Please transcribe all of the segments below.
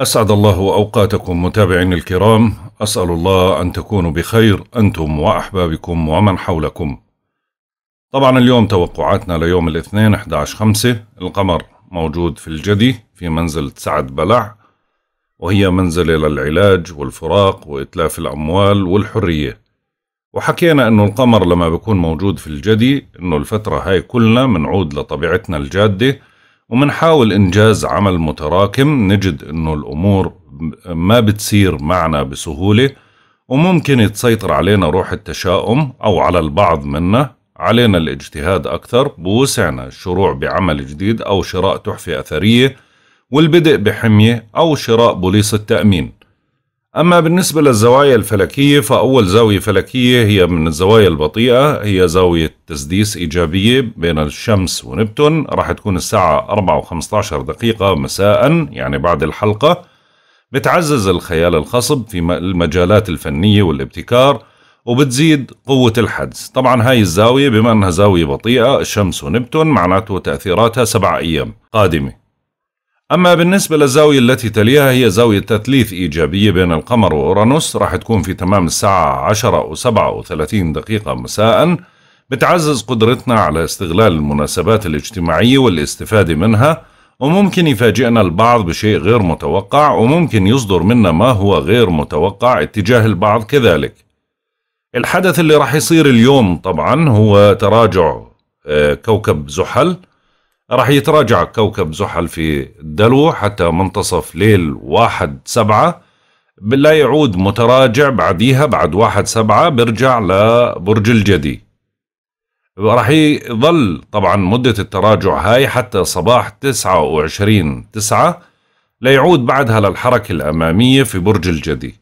أسعد الله أوقاتكم متابعين الكرام. أسأل الله أن تكونوا بخير أنتم وأحبابكم ومن حولكم. طبعا اليوم توقعاتنا ليوم الاثنين 11 خمسة. القمر موجود في الجدي في منزل سعد بلع وهي منزلة للعلاج والفراق وإتلاف الأموال والحرية. وحكينا أنه القمر لما بيكون موجود في الجدي أنه الفترة هاي كلنا منعود لطبيعتنا الجادة ومنحاول إنجاز عمل متراكم نجد إنه الأمور ما بتصير معنا بسهولة وممكن تسيطر علينا روح التشاؤم أو على البعض منا. علينا الاجتهاد أكثر بوسعنا الشروع بعمل جديد أو شراء تحفة أثرية والبدء بحمية أو شراء بوليص التأمين. أما بالنسبة للزوايا الفلكية فأول زاوية فلكية هي من الزوايا البطيئة هي زاوية تسديس إيجابية بين الشمس ونبتون راح تكون الساعة 4 و15 دقيقة مساء يعني بعد الحلقة. بتعزز الخيال الخصب في المجالات الفنية والابتكار وبتزيد قوة الحدس. طبعا هاي الزاوية بما أنها زاوية بطيئة الشمس ونبتون معناته تأثيراتها سبع أيام قادمة. أما بالنسبة للزاوية التي تليها هي زاوية تثليث إيجابية بين القمر وأورانوس. راح تكون في تمام الساعة 10 و37 دقيقة مساء. بتعزز قدرتنا على استغلال المناسبات الاجتماعية والاستفادة منها وممكن يفاجئنا البعض بشيء غير متوقع وممكن يصدر منا ما هو غير متوقع اتجاه البعض كذلك. الحدث اللي راح يصير اليوم طبعا هو تراجع آه، كوكب زحل. راح يتراجع كوكب زحل في الدلو حتى منتصف ليل واحد سبعة. لا يعود متراجع بعديها بعد واحد سبعة برجع لبرج الجدي. راح يظل طبعا مدة التراجع هاي حتى صباح تسعة وعشرين تسعة. ليعود بعدها للحركة الأمامية في برج الجدي.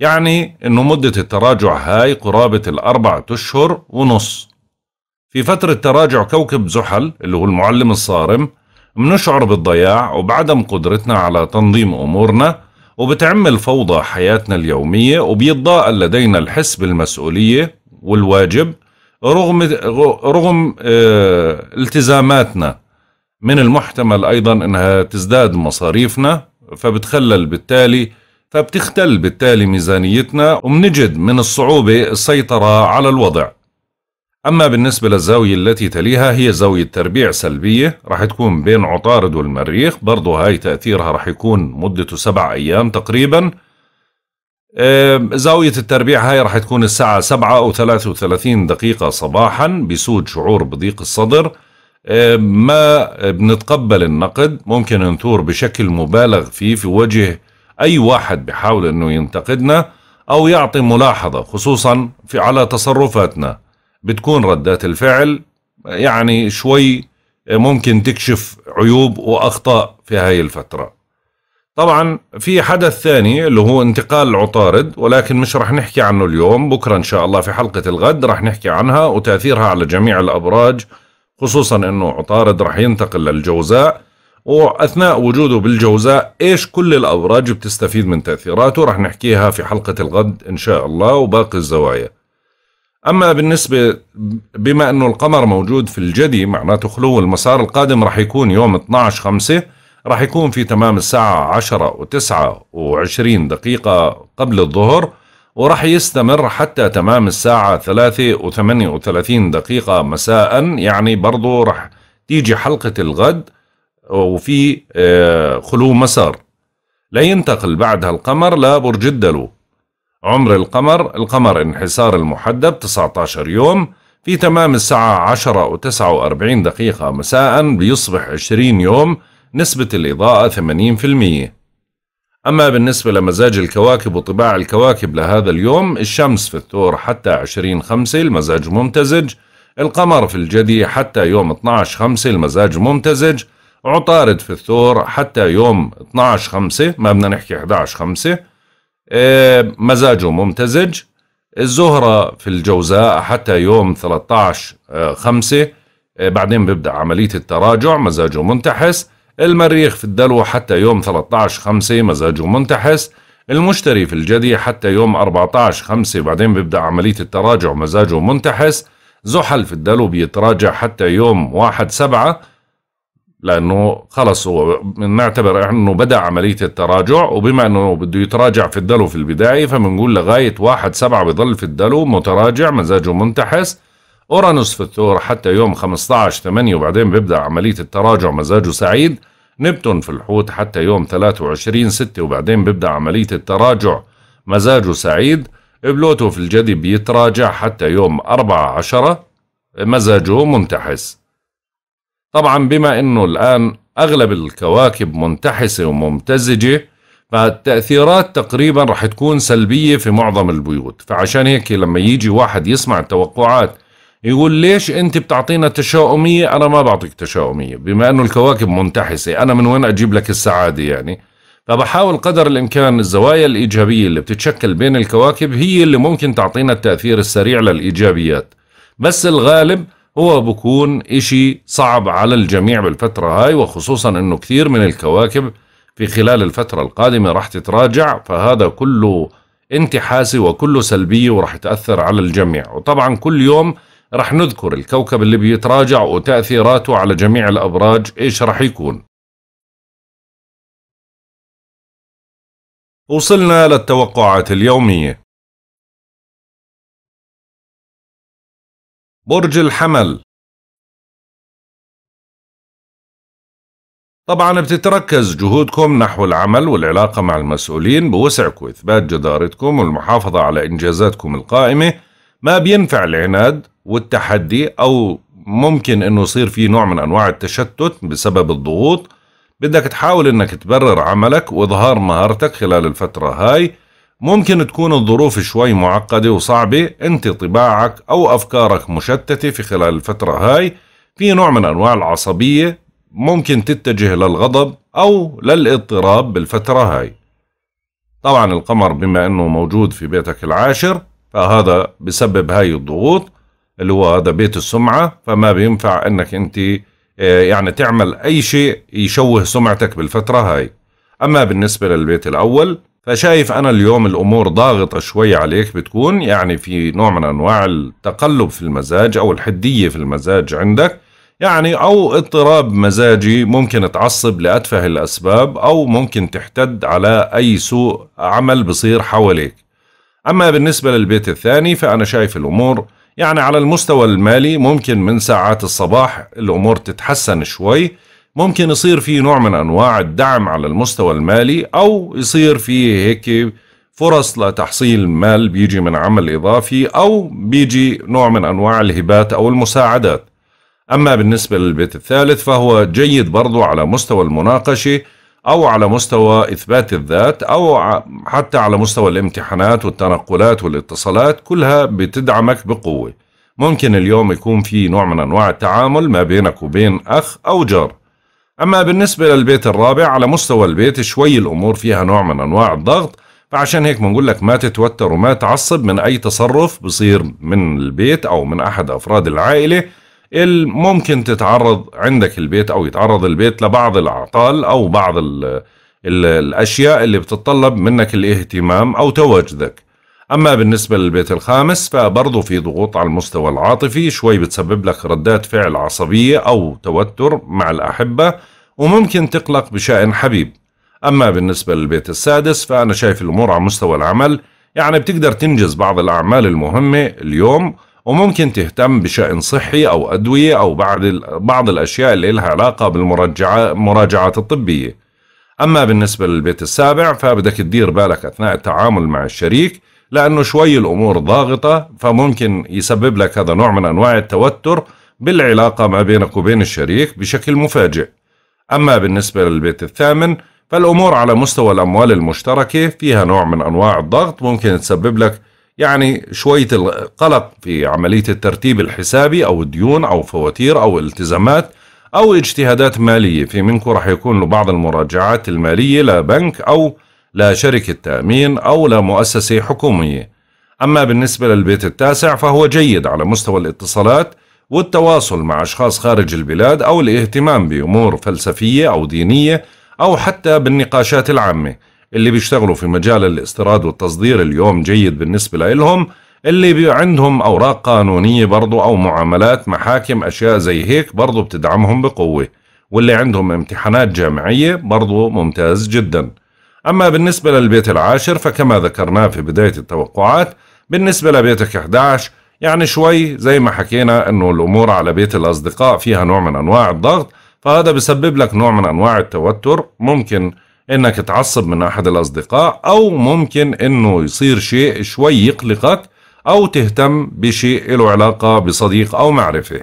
يعني أنه مدة التراجع هاي قرابة الأربعة أشهر ونص. في فترة تراجع كوكب زحل اللي هو المعلم الصارم بنشعر بالضياع وبعدم قدرتنا على تنظيم أمورنا وبتعمل فوضى حياتنا اليومية وبيتضاءل لدينا الحس بالمسؤولية والواجب رغم رغم آه التزاماتنا. من المحتمل أيضا أنها تزداد مصاريفنا فبتخلل بالتالي فبتختل بالتالي ميزانيتنا وبنجد من الصعوبة السيطرة على الوضع. أما بالنسبة للزاوية التي تليها هي زاوية تربيع سلبية راح تكون بين عطارد والمريخ. برضو هاي تأثيرها راح يكون مدته سبع أيام تقريبا. زاوية التربيع هاي راح تكون الساعة سبعة أو ثلاثة وثلاثين دقيقة صباحا بسود شعور بضيق الصدر. ما بنتقبل النقد ممكن نثور بشكل مبالغ فيه في وجه أي واحد بحاول أنه ينتقدنا أو يعطي ملاحظة خصوصا في على تصرفاتنا. بتكون ردات الفعل يعني شوي ممكن تكشف عيوب وأخطاء في هاي الفترة. طبعا في حدث ثاني اللي هو انتقال عطارد ولكن مش رح نحكي عنه اليوم بكرة إن شاء الله في حلقة الغد رح نحكي عنها وتأثيرها على جميع الأبراج خصوصا إنه عطارد رح ينتقل للجوزاء. وأثناء وجوده بالجوزاء إيش كل الأبراج بتستفيد من تأثيراته؟ رح نحكيها في حلقة الغد إن شاء الله وباقي الزوايا. أما بالنسبة بما أنه القمر موجود في الجدي معناته خلو المسار القادم راح يكون يوم 12 خمسة راح يكون في تمام الساعة 10 و9 و20 دقيقة قبل الظهر وراح يستمر حتى تمام الساعة 3 و38 دقيقة مساء. يعني برضو راح تيجي حلقة الغد وفي آه، خلو مسار. لينتقل بعدها القمر لبرج الدلو. عمر القمر القمر انحسار المحدب 19 يوم في تمام الساعة 10 و 49 دقيقة مساء بيصبح 20 يوم نسبة الإضاءة 80% أما بالنسبة لمزاج الكواكب وطباع الكواكب لهذا اليوم الشمس في الثور حتى 20 خمسة المزاج ممتزج القمر في الجدي حتى يوم 12 خمسة المزاج ممتزج عطارد في الثور حتى يوم 12 خمسة ما بدنا نحكي 11 خمسة مزاجه ممتزج. الزهرة في الجوزاء حتى يوم 13 5 آه، بعدين بيبدأ عملية التراجع مزاجه منتحس. المريخ في الدلو حتى يوم 13 5 مزاجه منتحس. المشتري في الجدي حتى يوم 14 5 بعدين بيبدأ عملية التراجع مزاجه منتحس. زحل في الدلو بيتراجع حتى يوم 1 7 لأنه خلص هو بنعتبر أنه بدأ عملية التراجع وبما أنه بده يتراجع في الدلو في البداية فبنقول لغاية واحد سبعة بضل في الدلو متراجع مزاجه منتحس. أورانوس في الثور حتى يوم 15 8 وبعدين بيبدأ عملية التراجع مزاجه سعيد. نبتون في الحوت حتى يوم 23 6 وبعدين بيبدأ عملية التراجع مزاجه سعيد. بلوتو في الجدي بيتراجع حتى يوم 4 10 مزاجه منتحس. طبعا بما إنه الآن أغلب الكواكب منتحسة وممتزجة فالتأثيرات تقريبا رح تكون سلبية في معظم البيوت. فعشان هيك لما يجي واحد يسمع التوقعات يقول ليش أنت بتعطينا تشاؤمية؟ أنا ما بعطيك تشاؤمية. بما إنه الكواكب منتحسة أنا من وين أجيب لك السعادة يعني؟ فبحاول قدر الإمكان الزوايا الإيجابية اللي بتتشكل بين الكواكب هي اللي ممكن تعطينا التأثير السريع للإيجابيات. بس الغالب هو بكون إشي صعب على الجميع بالفترة هاي وخصوصا أنه كثير من الكواكب في خلال الفترة القادمة راح تتراجع فهذا كله انتحاسي وكله سلبية وراح تأثر على الجميع. وطبعا كل يوم راح نذكر الكوكب اللي بيتراجع وتأثيراته على جميع الأبراج إيش راح يكون. وصلنا للتوقعات اليومية. برج الحمل. طبعا بتتركز جهودكم نحو العمل والعلاقة مع المسؤولين بوسعكم إثبات جدارتكم والمحافظة على إنجازاتكم القائمة. ما بينفع العناد والتحدي أو ممكن إنه يصير في نوع من أنواع التشتت بسبب الضغوط. بدك تحاول إنك تبرر عملك وإظهار مهارتك خلال الفترة هاي. ممكن تكون الظروف شوي معقدة وصعبة. انت طباعك أو أفكارك مشتتة في خلال الفترة هاي. في نوع من أنواع العصبية ممكن تتجه للغضب أو للاضطراب بالفترة هاي. طبعا القمر بما إنه موجود في بيتك العاشر فهذا بسبب هاي الضغوط اللي هو هذا بيت السمعة. فما بينفع إنك أنت آه، يعني تعمل أي شيء يشوه سمعتك بالفترة هاي. أما بالنسبة للبيت الأول فشايف أنا اليوم الأمور ضاغطة شوي عليك بتكون يعني في نوع من أنواع التقلب في المزاج أو الحدية في المزاج عندك. يعني أو اضطراب مزاجي ممكن تعصب لأتفه الأسباب أو ممكن تحتد على أي سوء عمل بصير حواليك. أما بالنسبة للبيت الثاني فأنا شايف الأمور يعني على المستوى المالي ممكن من ساعات الصباح الأمور تتحسن شوي ممكن يصير في نوع من أنواع الدعم على المستوى المالي أو يصير في هيك فرص لتحصيل مال بيجي من عمل إضافي أو بيجي نوع من أنواع الهبات أو المساعدات. أما بالنسبة للبيت الثالث فهو جيد برضو على مستوى المناقشة أو على مستوى إثبات الذات أو حتى على مستوى الامتحانات والتنقلات والاتصالات كلها بتدعمك بقوة. ممكن اليوم يكون في نوع من أنواع التعامل ما بينك وبين أخ أو جار. أما بالنسبة للبيت الرابع على مستوى البيت شوي الأمور فيها نوع من أنواع الضغط فعشان هيك بنقول لك ما تتوتر وما تعصب من أي تصرف بصير من البيت أو من أحد أفراد العائلة. ممكن تتعرض عندك البيت أو يتعرض البيت لبعض الأعطال أو بعض ال ال الأشياء اللي بتتطلب منك الاهتمام أو تواجدك. أما بالنسبة للبيت الخامس فبرضه في ضغوط على المستوى العاطفي شوي بتسبب لك ردات فعل عصبية أو توتر مع الأحبة وممكن تقلق بشأن حبيب. أما بالنسبة للبيت السادس فأنا شايف الأمور على مستوى العمل يعني بتقدر تنجز بعض الأعمال المهمة اليوم وممكن تهتم بشأن صحي أو أدوية أو بعض بعض الأشياء اللي لها علاقة بالمراجعات الطبية. أما بالنسبة للبيت السابع فبدك تدير بالك أثناء التعامل مع الشريك لأنه شوي الأمور ضاغطة فممكن يسبب لك هذا نوع من أنواع التوتر بالعلاقة ما بينك وبين الشريك بشكل مفاجئ. أما بالنسبة للبيت الثامن فالأمور على مستوى الأموال المشتركة فيها نوع من أنواع الضغط ممكن تسبب لك يعني شوية القلق في عملية الترتيب الحسابي أو الديون أو فواتير أو التزامات أو اجتهادات مالية. في منكم رح يكون له بعض المراجعات المالية لبنك أو لشركة تأمين أو لمؤسسة حكومية. أما بالنسبة للبيت التاسع فهو جيد على مستوى الاتصالات والتواصل مع أشخاص خارج البلاد أو الاهتمام بأمور فلسفية أو دينية أو حتى بالنقاشات العامة اللي بيشتغلوا في مجال الاستيراد والتصدير اليوم جيد بالنسبة لهم اللي عندهم أوراق قانونية برضو أو معاملات محاكم أشياء زي هيك برضو بتدعمهم بقوة واللي عندهم امتحانات جامعية برضو ممتاز جدا. أما بالنسبة للبيت العاشر فكما ذكرناه في بداية التوقعات بالنسبة لبيتك 11 يعني شوي زي ما حكينا أنه الأمور على بيت الأصدقاء فيها نوع من أنواع الضغط فهذا بسبب لك نوع من أنواع التوتر. ممكن إنك تعصب من أحد الأصدقاء أو ممكن إنه يصير شيء شوي يقلقك أو تهتم بشيء له علاقة بصديق أو معرفة.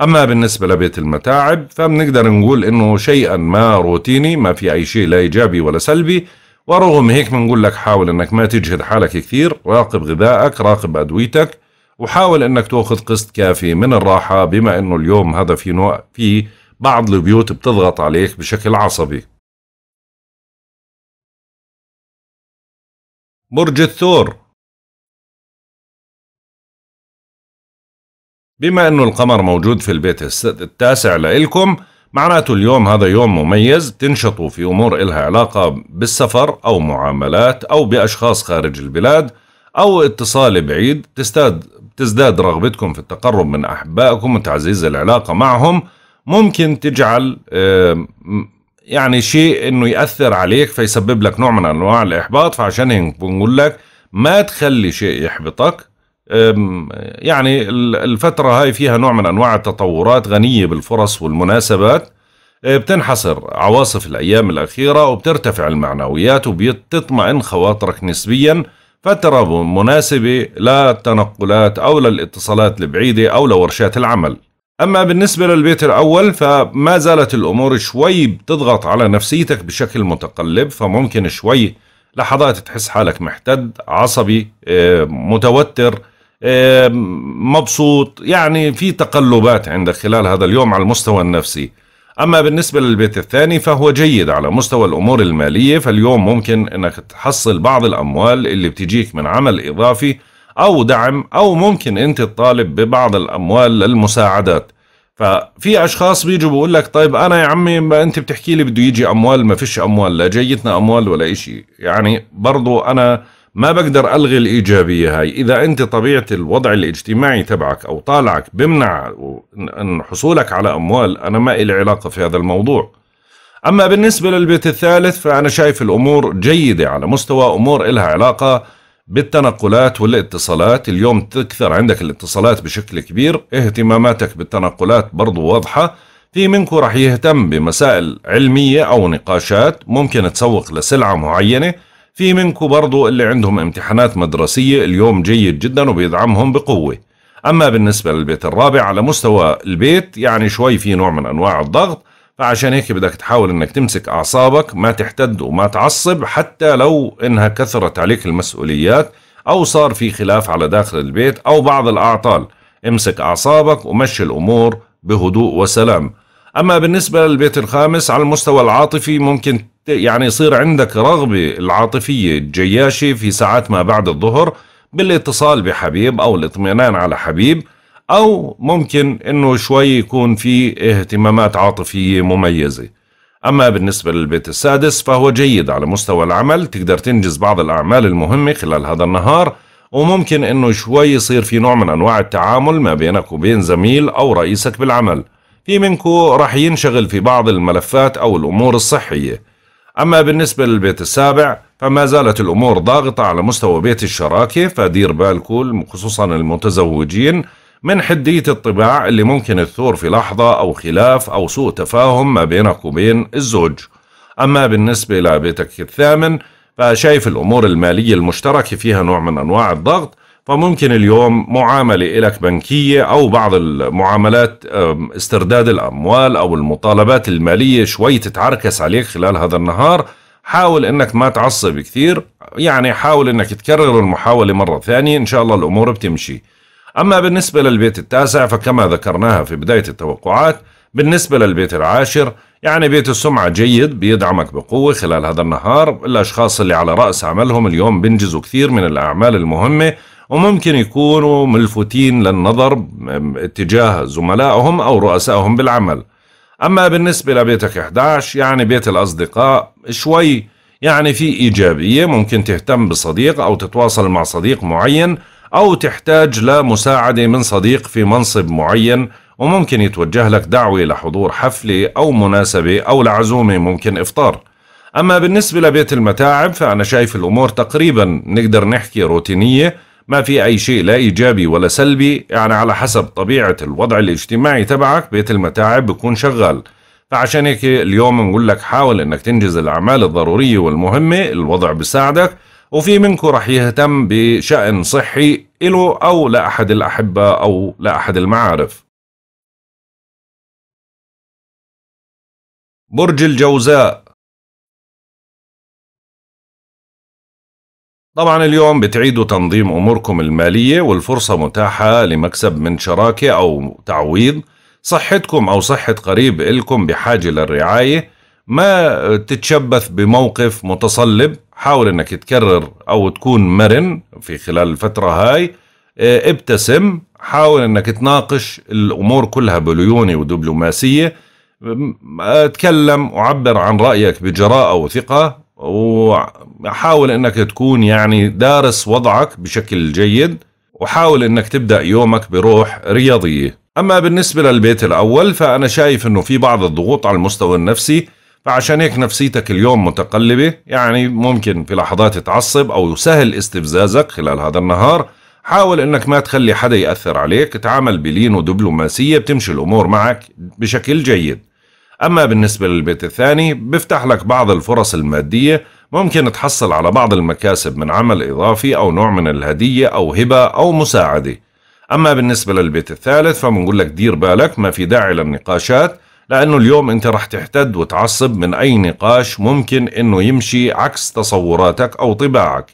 أما بالنسبة لبيت المتاعب فبنقدر نقول إنه شيئا ما روتيني ما في أي شيء لا إيجابي ولا سلبي. ورغم هيك بنقول لك حاول إنك ما تجهد حالك كثير راقب غذائك راقب أدويتك وحاول إنك تأخذ قسط كافي من الراحة بما إنه اليوم هذا في نوع في بعض البيوت بتضغط عليك بشكل عصبي. برج الثور. بما إنه القمر موجود في البيت التاسع لإلكم معناته اليوم هذا يوم مميز تنشطوا في أمور إلها علاقة بالسفر أو معاملات أو بأشخاص خارج البلاد أو اتصال بعيد تزداد تزداد رغبتكم في التقرب من أحبائكم وتعزيز العلاقة معهم. ممكن تجعل يعني شيء إنه يأثر عليك فيسبب لك نوع من أنواع الإحباط فعشان هيك بنقول لك ما تخلي شيء يحبطك. يعني الفترة هاي فيها نوع من أنواع التطورات غنية بالفرص والمناسبات. أه، بتنحصر عواصف الأيام الأخيرة وبترتفع المعنويات وبتطمئن خواطرك نسبيا. فترة مناسبة للتنقلات أو للاتصالات البعيدة أو لورشات العمل. أما بالنسبة للبيت الأول فما زالت الأمور شوي بتضغط على نفسيتك بشكل متقلب فممكن شوي لحظات تحس حالك محتد عصبي آه، متوتر مبسوط. يعني في تقلبات عندك خلال هذا اليوم على المستوى النفسي. أما بالنسبة للبيت الثاني فهو جيد على مستوى الأمور المالية فاليوم ممكن أنك تحصل بعض الأموال اللي بتجيك من عمل إضافي أو دعم أو ممكن أنت تطالب ببعض الأموال للمساعدات. ففي أشخاص بيجوا بقول لك طيب أنا يا عمي ما أنت بتحكي لي بده يجي أموال ما فيش أموال لا جايتنا أموال ولا إشي. يعني برضو أنا ما بقدر ألغي الإيجابية هاي. إذا أنت طبيعة الوضع الاجتماعي تبعك أو طالعك بمنع أن حصولك على أموال أنا ما إلي علاقة في هذا الموضوع. أما بالنسبة للبيت الثالث فأنا شايف الأمور جيدة على مستوى أمور إلها علاقة بالتنقلات والاتصالات. اليوم تكثر عندك الاتصالات بشكل كبير اهتماماتك بالتنقلات برضو واضحة. في منكم رح يهتم بمسائل علمية أو نقاشات ممكن تسوق لسلعة معينة. في منكم برضو اللي عندهم امتحانات مدرسية اليوم جيد جدا وبيدعمهم بقوة. أما بالنسبة للبيت الرابع على مستوى البيت يعني شوي في نوع من أنواع الضغط فعشان هيك بدك تحاول إنك تمسك أعصابك ما تحتد وما تعصب حتى لو إنها كثرت عليك المسؤوليات أو صار في خلاف على داخل البيت أو بعض الأعطال. امسك أعصابك ومشي الأمور بهدوء وسلام. أما بالنسبة للبيت الخامس على المستوى العاطفي ممكن يعني يصير عندك رغبة العاطفية الجياشة في ساعات ما بعد الظهر بالاتصال بحبيب أو الاطمئنان على حبيب أو ممكن أنه شوي يكون في اهتمامات عاطفية مميزة. أما بالنسبة للبيت السادس فهو جيد على مستوى العمل تقدر تنجز بعض الأعمال المهمة خلال هذا النهار وممكن أنه شوي يصير في نوع من أنواع التعامل ما بينك وبين زميل أو رئيسك بالعمل. في منكو راح ينشغل في بعض الملفات أو الأمور الصحية. أما بالنسبة للبيت السابع فما زالت الأمور ضاغطة على مستوى بيت الشراكة فدير بالكم خصوصا المتزوجين من حدية الطباع اللي ممكن تثور في لحظة أو خلاف أو سوء تفاهم ما بينك وبين الزوج. أما بالنسبة لبيتك الثامن فشايف الأمور المالية المشتركة فيها نوع من أنواع الضغط فممكن اليوم معاملة إلك بنكية أو بعض المعاملات استرداد الأموال أو المطالبات المالية شوي تتعركس عليك خلال هذا النهار. حاول إنك ما تعصب كثير يعني حاول إنك تكرر المحاولة مرة ثانية إن شاء الله الأمور بتمشي. أما بالنسبة للبيت التاسع فكما ذكرناها في بداية التوقعات بالنسبة للبيت العاشر يعني بيت السمعة جيد بيدعمك بقوة خلال هذا النهار. الأشخاص اللي على رأس عملهم اليوم بينجزوا كثير من الأعمال المهمة وممكن يكونوا ملفتين للنظر اتجاه زملائهم أو رؤسائهم بالعمل. أما بالنسبة لبيتك 11 يعني بيت الأصدقاء شوي يعني في إيجابية ممكن تهتم بصديق أو تتواصل مع صديق معين أو تحتاج لمساعدة من صديق في منصب معين وممكن يتوجه لك دعوة لحضور حفلة أو مناسبة أو لعزومة ممكن إفطار. أما بالنسبة لبيت المتاعب فأنا شايف الأمور تقريبا نقدر نحكي روتينية ما في أي شيء لا إيجابي ولا سلبي يعني على حسب طبيعة الوضع الاجتماعي تبعك بيت المتاعب بيكون شغال. فعشان هيك اليوم نقول لك حاول إنك تنجز الأعمال الضرورية والمهمة الوضع بيساعدك وفي منكم رح يهتم بشأن صحي له أو لاحد الأحبة أو لاحد المعارف. برج الجوزاء طبعا اليوم بتعيدوا تنظيم أموركم المالية والفرصة متاحة لمكسب من شراكة أو تعويض. صحتكم أو صحة قريب إلكم بحاجة للرعاية. ما تتشبث بموقف متصلب حاول إنك تكرر أو تكون مرن في خلال الفترة هاي. آه، ابتسم حاول إنك تناقش الأمور كلها بليونة ودبلوماسية. اتكلم وعبر عن رأيك بجراءة وثقة. وحاول إنك تكون يعني دارس وضعك بشكل جيد وحاول إنك تبدأ يومك بروح رياضية. أما بالنسبة للبيت الأول فأنا شايف أنه في بعض الضغوط على المستوى النفسي فعشان هيك نفسيتك اليوم متقلبة. يعني ممكن في لحظات تعصب أو سهل استفزازك خلال هذا النهار. حاول إنك ما تخلي حدا يأثر عليك. تعامل بلين ودبلوماسية بتمشي الأمور معك بشكل جيد. أما بالنسبة للبيت الثاني بفتح لك بعض الفرص المادية ممكن تحصل على بعض المكاسب من عمل إضافي أو نوع من الهدية أو هبة أو مساعدة. أما بالنسبة للبيت الثالث فبنقول لك دير بالك ما في داعي للنقاشات لأنه اليوم أنت رح تحتد وتعصب من أي نقاش ممكن أنه يمشي عكس تصوراتك أو طباعك.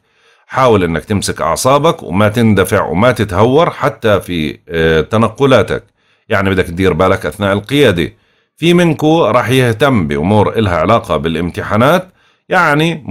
حاول أنك تمسك أعصابك وما تندفع وما تتهور حتى في آه، تنقلاتك. يعني بدك تدير بالك أثناء القيادة. في منكو رح يهتم بأمور إلها علاقة بالامتحانات. يعني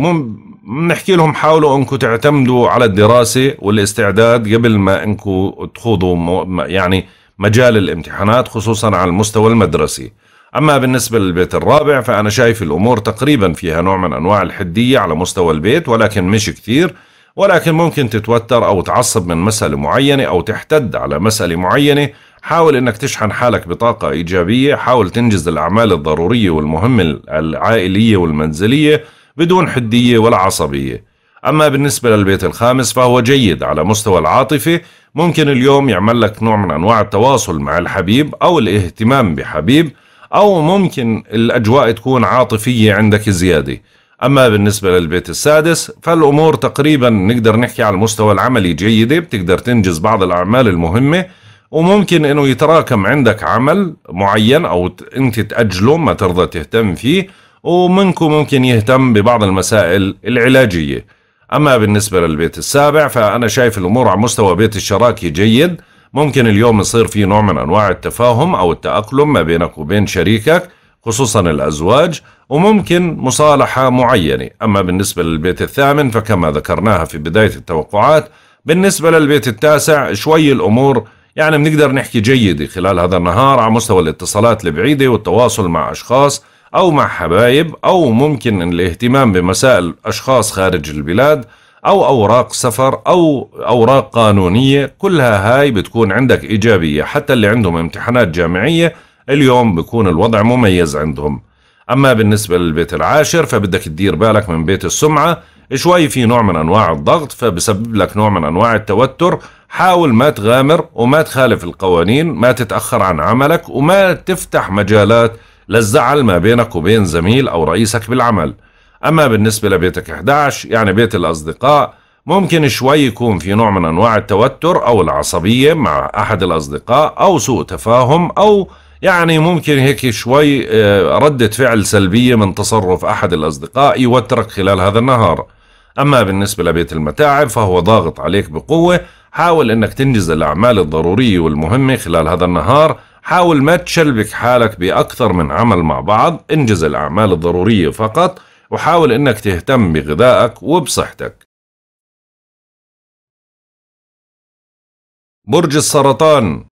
بنحكي لهم حاولوا انكم تعتمدوا على الدراسة والاستعداد قبل ما انكم تخوضوا يعني مجال الامتحانات خصوصا على المستوى المدرسي. أما بالنسبة للبيت الرابع فأنا شايف الأمور تقريبا فيها نوع من أنواع الحدية على مستوى البيت ولكن مش كثير. ولكن ممكن تتوتر أو تعصب من مسألة معينة أو تحتد على مسألة معينة. حاول إنك تشحن حالك بطاقة إيجابية حاول تنجز الأعمال الضرورية والمهمة العائلية والمنزلية بدون حدية ولا عصبية. أما بالنسبة للبيت الخامس فهو جيد على مستوى العاطفة. ممكن اليوم يعمل لك نوع من أنواع التواصل مع الحبيب أو الاهتمام بحبيب أو ممكن الأجواء تكون عاطفية عندك زيادة. أما بالنسبة للبيت السادس فالأمور تقريبا نقدر نحكي على المستوى العملي جيدة بتقدر تنجز بعض الأعمال المهمة وممكن إنه يتراكم عندك عمل معين أو أنت تأجله ما ترضى تهتم فيه ومنكم ممكن يهتم ببعض المسائل العلاجية. أما بالنسبة للبيت السابع فأنا شايف الأمور على مستوى بيت الشراكة جيد. ممكن اليوم يصير في نوع من أنواع التفاهم أو التأقلم ما بينك وبين شريكك خصوصا الأزواج وممكن مصالحة معينة. أما بالنسبة للبيت الثامن فكما ذكرناها في بداية التوقعات بالنسبة للبيت التاسع شوي الأمور يعني بنقدر نحكي جيدة خلال هذا النهار على مستوى الاتصالات البعيدة والتواصل مع أشخاص أو مع حبايب أو ممكن الاهتمام بمسائل أشخاص خارج البلاد أو أوراق سفر أو أوراق قانونية. كلها هاي بتكون عندك إيجابية. حتى اللي عندهم امتحانات جامعية اليوم بيكون الوضع مميز عندهم. أما بالنسبة للبيت العاشر فبدك تدير بالك من بيت السمعة. شوي في نوع من أنواع الضغط فبسبب لك نوع من أنواع التوتر حاول ما تغامر وما تخالف القوانين ما تتأخر عن عملك وما تفتح مجالات للزعل ما بينك وبين زميل أو رئيسك بالعمل. أما بالنسبة لبيتك 11 يعني بيت الأصدقاء ممكن شوي يكون في نوع من أنواع التوتر أو العصبية مع أحد الأصدقاء أو سوء تفاهم أو يعني ممكن هيك شوي آه، ردة فعل سلبية من تصرف أحد الأصدقاء يوترك خلال هذا النهار. أما بالنسبة لبيت المتاعب فهو ضاغط عليك بقوة حاول أنك تنجز الأعمال الضرورية والمهمة خلال هذا النهار. حاول ما تشلبك حالك بأكثر من عمل مع بعض. انجز الأعمال الضرورية فقط وحاول إنك تهتم بغذائك وبصحتك. برج السرطان.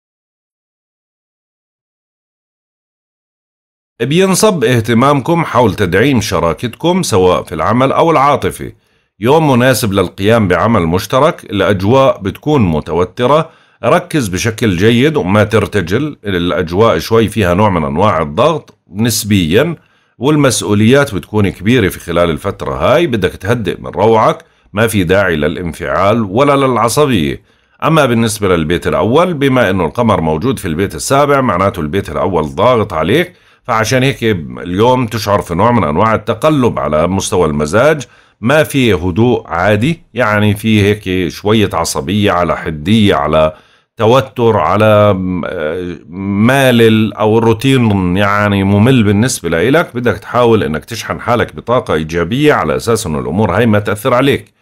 بينصب اهتمامكم حول تدعيم شراكتكم سواء في العمل أو العاطفة. يوم مناسب للقيام بعمل مشترك الأجواء بتكون متوترة. ركز بشكل جيد وما ترتجل الأجواء شوي فيها نوع من أنواع الضغط نسبيا والمسؤوليات بتكون كبيرة في خلال الفترة هاي. بدك تهدئ من روعك ما في داعي للانفعال ولا للعصبية. أما بالنسبة للبيت الأول بما أنه القمر موجود في البيت السابع معناته البيت الأول ضاغط عليك. فعشان هيك اليوم تشعر في نوع من أنواع التقلب على مستوى المزاج. ما في هدوء عادي يعني في هيك شوية عصبية على حدية على توتر على مالل أو الروتين يعني ممل بالنسبة لإلك. بدك تحاول إنك تشحن حالك بطاقة إيجابية على أساس إنه الأمور هاي ما تأثر عليك.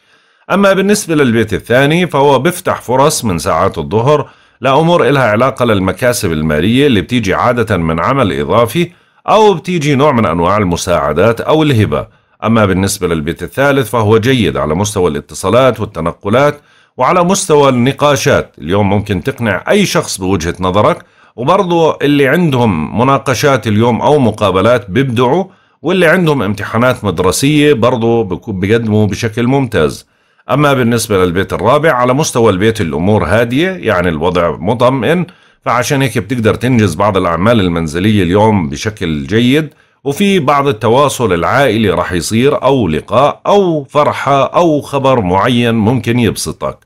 أما بالنسبة للبيت الثاني فهو بيفتح فرص من ساعات الظهر لأمور إلها علاقة للمكاسب المالية اللي بتيجي عادة من عمل إضافي أو بتيجي نوع من أنواع المساعدات أو الهبة. أما بالنسبة للبيت الثالث فهو جيد على مستوى الاتصالات والتنقلات وعلى مستوى النقاشات. اليوم ممكن تقنع أي شخص بوجهة نظرك وبرضو اللي عندهم مناقشات اليوم أو مقابلات بيبدعوا واللي عندهم امتحانات مدرسية برضو بيقدموا بشكل ممتاز. أما بالنسبة للبيت الرابع على مستوى البيت الأمور هادية يعني الوضع مطمئن فعشان هيك بتقدر تنجز بعض الأعمال المنزلية اليوم بشكل جيد. وفي بعض التواصل العائلي راح يصير أو لقاء أو فرحة أو خبر معين ممكن يبسطك.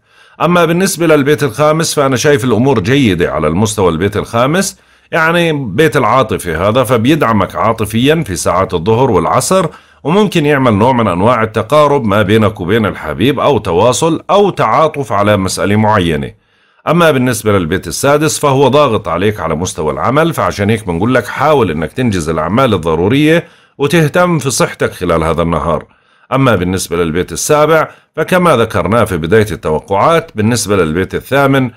أما بالنسبة للبيت الخامس فأنا شايف الأمور جيدة على المستوى البيت الخامس. يعني بيت العاطفة هذا فبيدعمك عاطفيا في ساعات الظهر والعصر وممكن يعمل نوع من أنواع التقارب ما بينك وبين الحبيب أو تواصل أو تعاطف على مسألة معينة. أما بالنسبة للبيت السادس فهو ضاغط عليك على مستوى العمل فعشان هيك بنقول لك حاول أنك تنجز الأعمال الضرورية وتهتم في صحتك خلال هذا النهار. أما بالنسبة للبيت السابع فكما ذكرناه في بداية التوقعات بالنسبة للبيت الثامن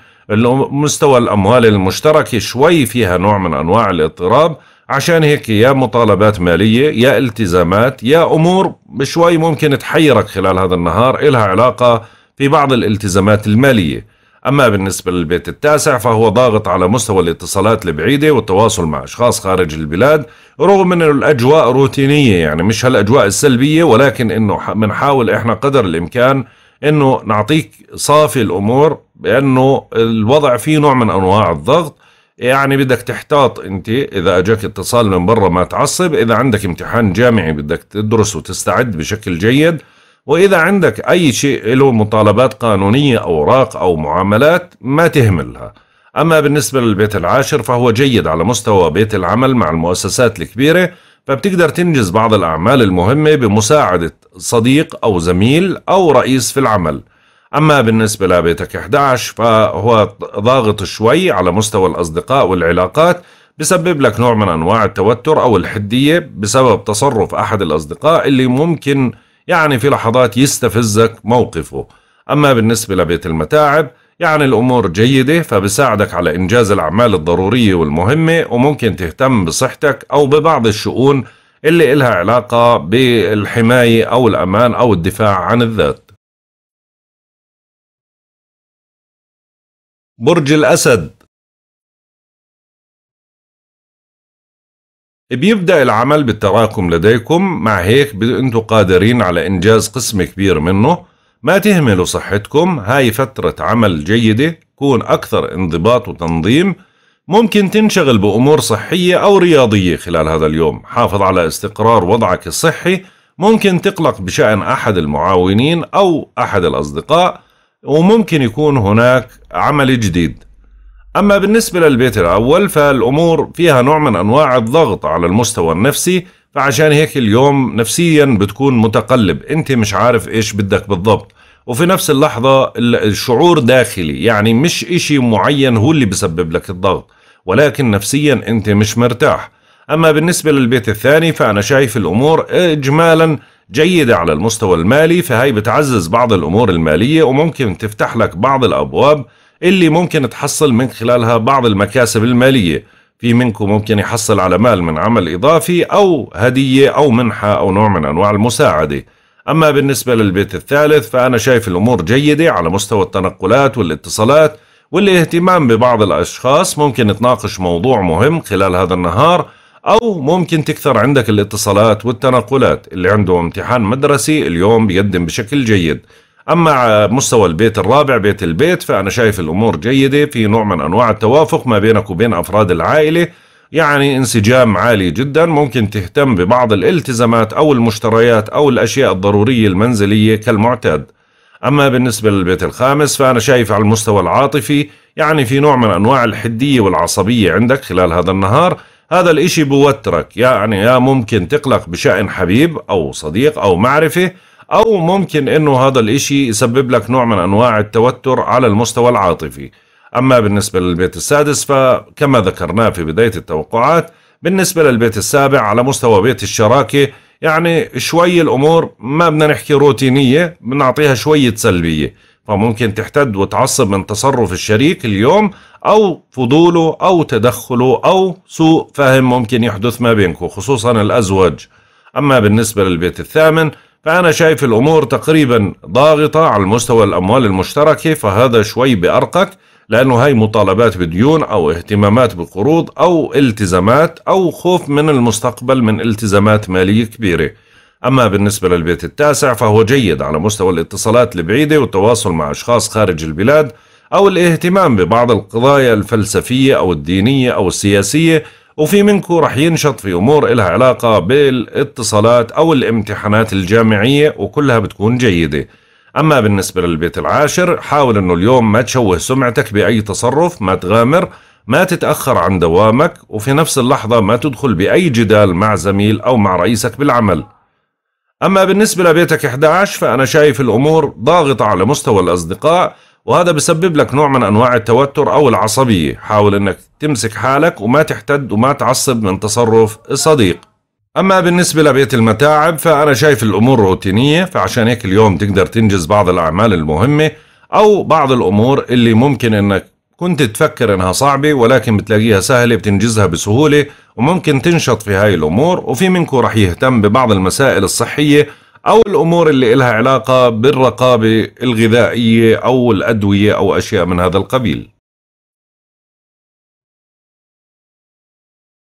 مستوى الأموال المشتركة شوي فيها نوع من أنواع الاضطراب عشان هيك يا مطالبات مالية يا التزامات يا أمور بشوي ممكن تحيرك خلال هذا النهار إلها علاقة في بعض الالتزامات المالية. أما بالنسبة للبيت التاسع فهو ضاغط على مستوى الاتصالات البعيدة والتواصل مع أشخاص خارج البلاد رغم أن الأجواء روتينية يعني مش هالأجواء السلبية ولكن أنه بنحاول إحنا قدر الإمكان أنه نعطيك صافي الأمور بأنه الوضع فيه نوع من أنواع الضغط. يعني بدك تحتاط أنت إذا أجاك اتصال من برا ما تعصب إذا عندك امتحان جامعي بدك تدرس وتستعد بشكل جيد وإذا عندك أي شيء له مطالبات قانونية أوراق أو معاملات ما تهملها. أما بالنسبة للبيت العاشر فهو جيد على مستوى بيت العمل مع المؤسسات الكبيرة فبتقدر تنجز بعض الأعمال المهمة بمساعدة صديق أو زميل أو رئيس في العمل. أما بالنسبة لبيتك 11 فهو ضاغط شوي على مستوى الأصدقاء والعلاقات بسبب لك نوع من أنواع التوتر أو الحدية بسبب تصرف أحد الأصدقاء اللي ممكن يعني في لحظات يستفزك موقفه. أما بالنسبة لبيت المتاعب يعني الأمور جيدة فبساعدك على إنجاز الأعمال الضرورية والمهمة وممكن تهتم بصحتك أو ببعض الشؤون اللي إلها علاقة بالحماية أو الأمان أو الدفاع عن الذات. برج الأسد بيبدأ العمل بالتراكم لديكم. مع هيك أنتم قادرين على إنجاز قسم كبير منه. ما تهملوا صحتكم. هاي فترة عمل جيدة. كون أكثر انضباط وتنظيم. ممكن تنشغل بأمور صحية أو رياضية خلال هذا اليوم. حافظ على استقرار وضعك الصحي. ممكن تقلق بشأن أحد المعاونين أو أحد الأصدقاء. وممكن يكون هناك عمل جديد. أما بالنسبة للبيت الأول فالأمور فيها نوع من أنواع الضغط على المستوى النفسي فعشان هيك اليوم نفسيا بتكون متقلب. أنت مش عارف إيش بدك بالضبط. وفي نفس اللحظة الشعور داخلي يعني مش إشي معين هو اللي بسبب لك الضغط ولكن نفسيا أنت مش مرتاح. أما بالنسبة للبيت الثاني فأنا شايف الأمور إجمالا جيدة على المستوى المالي فهي بتعزز بعض الأمور المالية وممكن تفتح لك بعض الأبواب اللي ممكن تحصل من خلالها بعض المكاسب المالية. في منكم ممكن يحصل على مال من عمل إضافي أو هدية أو منحة أو نوع من أنواع المساعدة. أما بالنسبة للبيت الثالث فأنا شايف الأمور جيدة على مستوى التنقلات والاتصالات والاهتمام ببعض الأشخاص. ممكن تناقش موضوع مهم خلال هذا النهار أو ممكن تكثر عندك الاتصالات والتنقلات. اللي عنده امتحان مدرسي اليوم بيقدم بشكل جيد. أما مستوى البيت الرابع بيت البيت فأنا شايف الأمور جيدة في نوع من أنواع التوافق ما بينك وبين أفراد العائلة يعني انسجام عالي جدا ممكن تهتم ببعض الالتزامات أو المشتريات أو الأشياء الضرورية المنزلية كالمعتاد. أما بالنسبة للبيت الخامس فأنا شايف على المستوى العاطفي يعني في نوع من أنواع الحدية والعصبية عندك خلال هذا النهار. هذا الإشي بوترك يعني يا ممكن تقلق بشأن حبيب أو صديق أو معرفة أو ممكن إنه هذا الإشي يسبب لك نوع من أنواع التوتر على المستوى العاطفي. أما بالنسبة للبيت السادس فكما ذكرناه في بداية التوقعات بالنسبة للبيت السابع على مستوى بيت الشراكة يعني شوي الأمور ما بدنا نحكي روتينية بنعطيها شوية سلبية. فممكن تحتد وتعصب من تصرف الشريك اليوم أو فضوله أو تدخله أو سوء فهم ممكن يحدث ما بينكم خصوصا الأزواج. أما بالنسبة للبيت الثامن فأنا شايف الأمور تقريبا ضاغطة على المستوى الأموال المشتركة فهذا شوي بأرقك لأنه هاي مطالبات بديون أو اهتمامات بقروض أو التزامات أو خوف من المستقبل من التزامات مالية كبيرة. أما بالنسبة للبيت التاسع فهو جيد على مستوى الاتصالات البعيدة والتواصل مع أشخاص خارج البلاد أو الاهتمام ببعض القضايا الفلسفية أو الدينية أو السياسية وفي منكم رح ينشط في أمور إلها علاقة بالاتصالات أو الامتحانات الجامعية وكلها بتكون جيدة. أما بالنسبة للبيت العاشر حاول أنه اليوم ما تشوه سمعتك بأي تصرف ما تغامر ما تتأخر عن دوامك وفي نفس اللحظة ما تدخل بأي جدال مع زميل أو مع رئيسك بالعمل. أما بالنسبة لبيتك 11 فأنا شايف الأمور ضاغطة على مستوى الأصدقاء وهذا بسبب لك نوع من أنواع التوتر أو العصبية. حاول أنك تمسك حالك وما تحتد وما تعصب من تصرف الصديق أما بالنسبة لبيت المتاعب فأنا شايف الأمور روتينية فعشان هيك اليوم تقدر تنجز بعض الأعمال المهمة أو بعض الأمور اللي ممكن أنك كنت تفكر إنها صعبة ولكن بتلاقيها سهلة بتنجزها بسهولة وممكن تنشط في هاي الأمور وفي منكم رح يهتم ببعض المسائل الصحية أو الأمور اللي إلها علاقة بالرقابة الغذائية أو الأدوية أو أشياء من هذا القبيل.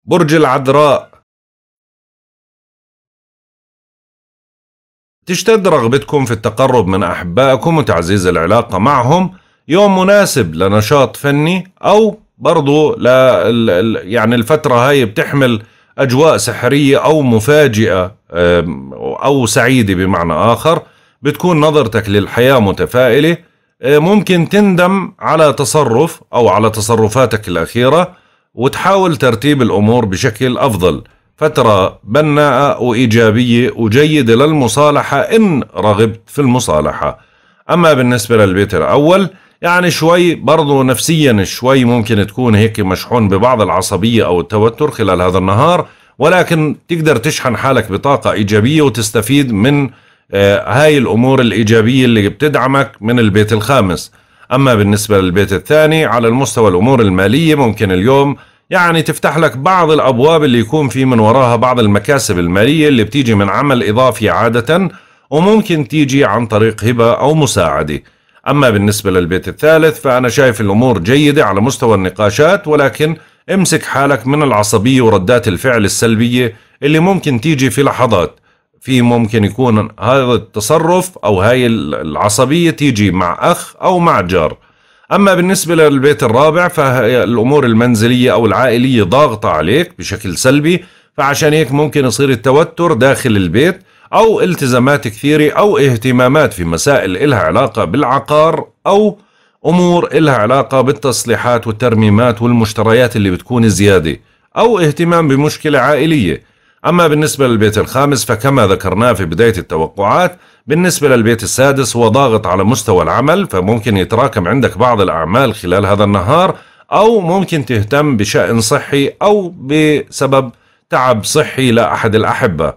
برج العذراء. تشتد رغبتكم في التقرب من أحبائكم وتعزيز العلاقة معهم. يوم مناسب لنشاط فني أو برضو لا يعني الفترة هاي بتحمل أجواء سحرية أو مفاجئة أو سعيدة بمعنى آخر بتكون نظرتك للحياة متفائلة ممكن تندم على تصرف أو على تصرفاتك الأخيرة وتحاول ترتيب الأمور بشكل أفضل. فترة بناءة وإيجابية وجيدة للمصالحة إن رغبت في المصالحة. أما بالنسبة للبيت الأول يعني شوي برضو نفسيا شوي ممكن تكون هيك مشحون ببعض العصبية أو التوتر خلال هذا النهار ولكن تقدر تشحن حالك بطاقة إيجابية وتستفيد من آه، هاي الأمور الإيجابية اللي بتدعمك من البيت الخامس. أما بالنسبة للبيت الثاني على المستوى الأمور المالية ممكن اليوم يعني تفتح لك بعض الأبواب اللي يكون في من وراها بعض المكاسب المالية اللي بتيجي من عمل إضافي عادة وممكن تيجي عن طريق هبة أو مساعدة. أما بالنسبة للبيت الثالث فأنا شايف الأمور جيدة على مستوى النقاشات ولكن امسك حالك من العصبية وردات الفعل السلبية اللي ممكن تيجي في لحظات. في ممكن يكون هذا التصرف أو هاي العصبية تيجي مع أخ أو مع جار. أما بالنسبة للبيت الرابع فالأمور المنزلية أو العائلية ضاغطة عليك بشكل سلبي فعشان هيك ممكن يصير التوتر داخل البيت. أو التزامات كثيرة أو اهتمامات في مسائل إلها علاقة بالعقار أو أمور إلها علاقة بالتصليحات والترميمات والمشتريات اللي بتكون زيادة أو اهتمام بمشكلة عائلية. أما بالنسبة للبيت الخامس فكما ذكرناه في بداية التوقعات بالنسبة للبيت السادس هو ضاغط على مستوى العمل فممكن يتراكم عندك بعض الأعمال خلال هذا النهار أو ممكن تهتم بشأن صحي أو بسبب تعب صحي لأحد الأحبة.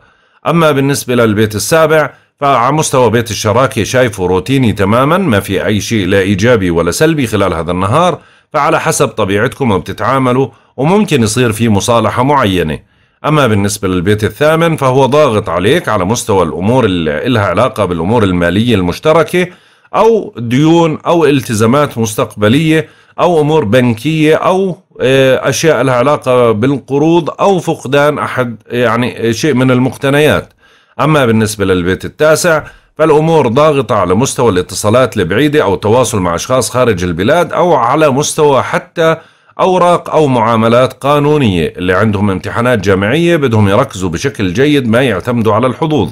أما بالنسبة للبيت السابع فعلى مستوى بيت الشراكة شايفه روتيني تماما ما في أي شيء لا إيجابي ولا سلبي خلال هذا النهار فعلى حسب طبيعتكم بتتعاملوا وممكن يصير في مصالحة معينة. أما بالنسبة للبيت الثامن فهو ضاغط عليك على مستوى الأمور اللي لها علاقة بالأمور المالية المشتركة أو ديون أو التزامات مستقبلية أو أمور بنكية أو آه، أشياء لها علاقة بالقروض أو فقدان أحد يعني شيء من المقتنيات. أما بالنسبة للبيت التاسع فالأمور ضاغطة على مستوى الاتصالات البعيدة أو التواصل مع أشخاص خارج البلاد أو على مستوى حتى أوراق أو معاملات قانونية. اللي عندهم امتحانات جامعية بدهم يركزوا بشكل جيد ما يعتمدوا على الحظوظ.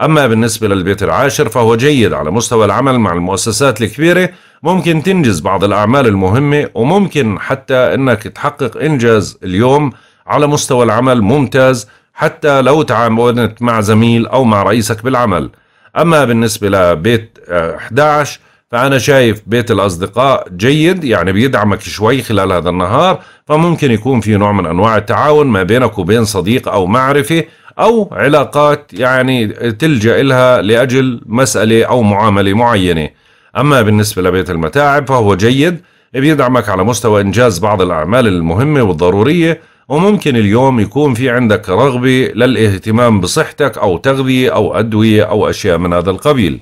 أما بالنسبة للبيت العاشر فهو جيد على مستوى العمل مع المؤسسات الكبيرة ممكن تنجز بعض الأعمال المهمة وممكن حتى أنك تحقق إنجاز اليوم على مستوى العمل ممتاز حتى لو تعاملت مع زميل أو مع رئيسك بالعمل. أما بالنسبة لبيت 11 آه، فأنا شايف بيت الأصدقاء جيد يعني بيدعمك شوي خلال هذا النهار فممكن يكون في نوع من أنواع التعاون ما بينك وبين صديق أو معرفة أو علاقات يعني تلجأ لها لأجل مسألة أو معاملة معينة. أما بالنسبة لبيت المتاعب فهو جيد بيدعمك على مستوى إنجاز بعض الأعمال المهمة والضرورية وممكن اليوم يكون في عندك رغبة للاهتمام بصحتك أو تغذية أو أدوية أو أشياء من هذا القبيل.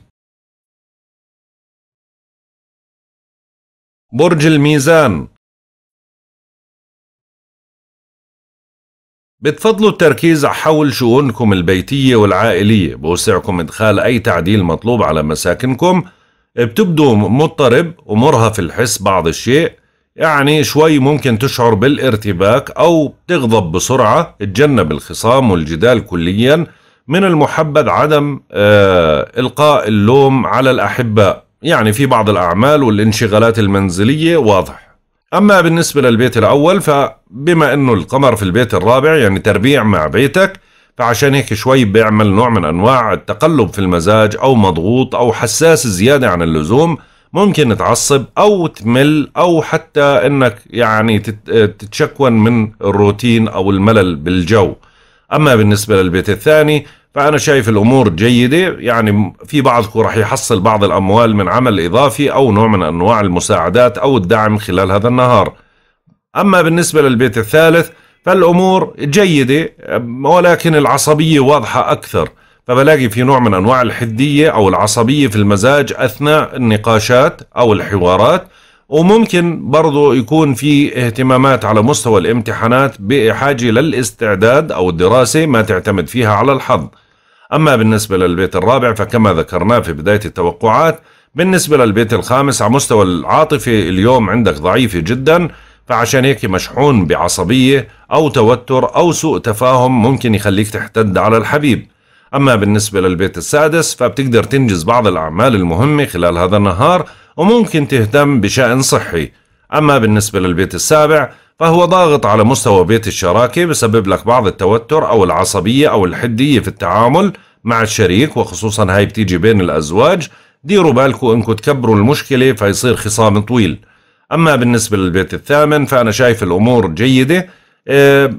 برج الميزان. بتفضلوا التركيز حول شؤونكم البيتية والعائلية بوسعكم إدخال أي تعديل مطلوب على مساكنكم بتبدو مضطرب ومرهف الحس بعض الشيء يعني شوي ممكن تشعر بالارتباك أو تغضب بسرعة تجنب الخصام والجدال كليا من المحبذ عدم آه إلقاء اللوم على الأحباء يعني في بعض الأعمال والانشغالات المنزلية واضح أما بالنسبة للبيت الأول فبما أنه القمر في البيت الرابع يعني تربيع مع بيتك فعشان هيك شوي بيعمل نوع من أنواع التقلب في المزاج أو مضغوط أو حساس زيادة عن اللزوم ممكن تعصب أو تمل أو حتى أنك يعني تتشكون من الروتين أو الملل بالجو. أما بالنسبة للبيت الثاني فأنا شايف الأمور جيدة يعني في بعضكم راح يحصل بعض الأموال من عمل إضافي أو نوع من أنواع المساعدات أو الدعم خلال هذا النهار. أما بالنسبة للبيت الثالث فالأمور جيدة ولكن العصبية واضحة أكثر. فبلاقي في نوع من أنواع الحدية أو العصبية في المزاج أثناء النقاشات أو الحوارات. وممكن برضو يكون في اهتمامات على مستوى الامتحانات بحاجة للاستعداد أو الدراسة ما تعتمد فيها على الحظ. أما بالنسبة للبيت الرابع فكما ذكرناه في بداية التوقعات بالنسبة للبيت الخامس على مستوى العاطفة اليوم عندك ضعيفة جدا. فعشان هيك مشحون بعصبية أو توتر أو سوء تفاهم ممكن يخليك تحتد على الحبيب. أما بالنسبة للبيت السادس فبتقدر تنجز بعض الأعمال المهمة خلال هذا النهار وممكن تهتم بشأن صحي. أما بالنسبة للبيت السابع فهو ضاغط على مستوى بيت الشراكة بسبب لك بعض التوتر أو العصبية أو الحدية في التعامل مع الشريك وخصوصا هاي بتيجي بين الأزواج. ديروا بالكم إنكم تكبروا المشكلة فيصير خصام طويل. أما بالنسبة للبيت الثامن فأنا شايف الأمور جيدة. آه،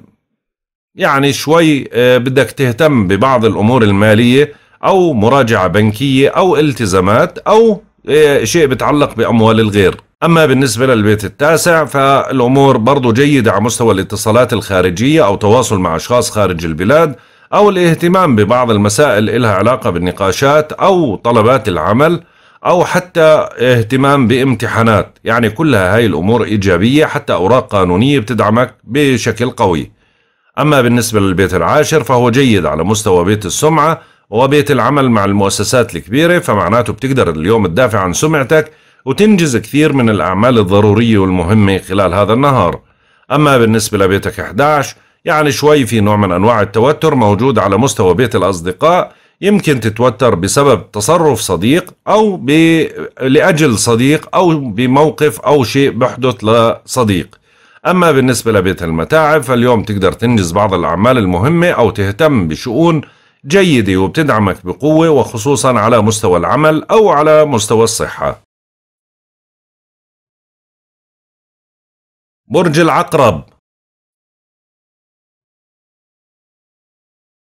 يعني شوي آه، بدك تهتم ببعض الأمور المالية أو مراجعة بنكية أو التزامات أو آه، شيء بتعلق بأموال الغير. أما بالنسبة للبيت التاسع فالأمور برضو جيدة على مستوى الاتصالات الخارجية أو تواصل مع أشخاص خارج البلاد أو الاهتمام ببعض المسائل إلها علاقة بالنقاشات أو طلبات العمل. أو حتى اهتمام بامتحانات. يعني كلها هاي الأمور إيجابية حتى أوراق قانونية بتدعمك بشكل قوي. أما بالنسبة للبيت العاشر فهو جيد على مستوى بيت السمعة وبيت العمل مع المؤسسات الكبيرة فمعناته بتقدر اليوم تدافع عن سمعتك وتنجز كثير من الأعمال الضرورية والمهمة خلال هذا النهار. أما بالنسبة لبيتك 11 يعني شوي في نوع من أنواع التوتر موجود على مستوى بيت الأصدقاء يمكن تتوتر بسبب تصرف صديق أو ب... لأجل صديق أو بموقف أو شيء بحدث لصديق. أما بالنسبة لبيت المتاعب فاليوم تقدر تنجز بعض الأعمال المهمة أو تهتم بشؤون جيدة وبتدعمك بقوة وخصوصا على مستوى العمل أو على مستوى الصحة. برج العقرب.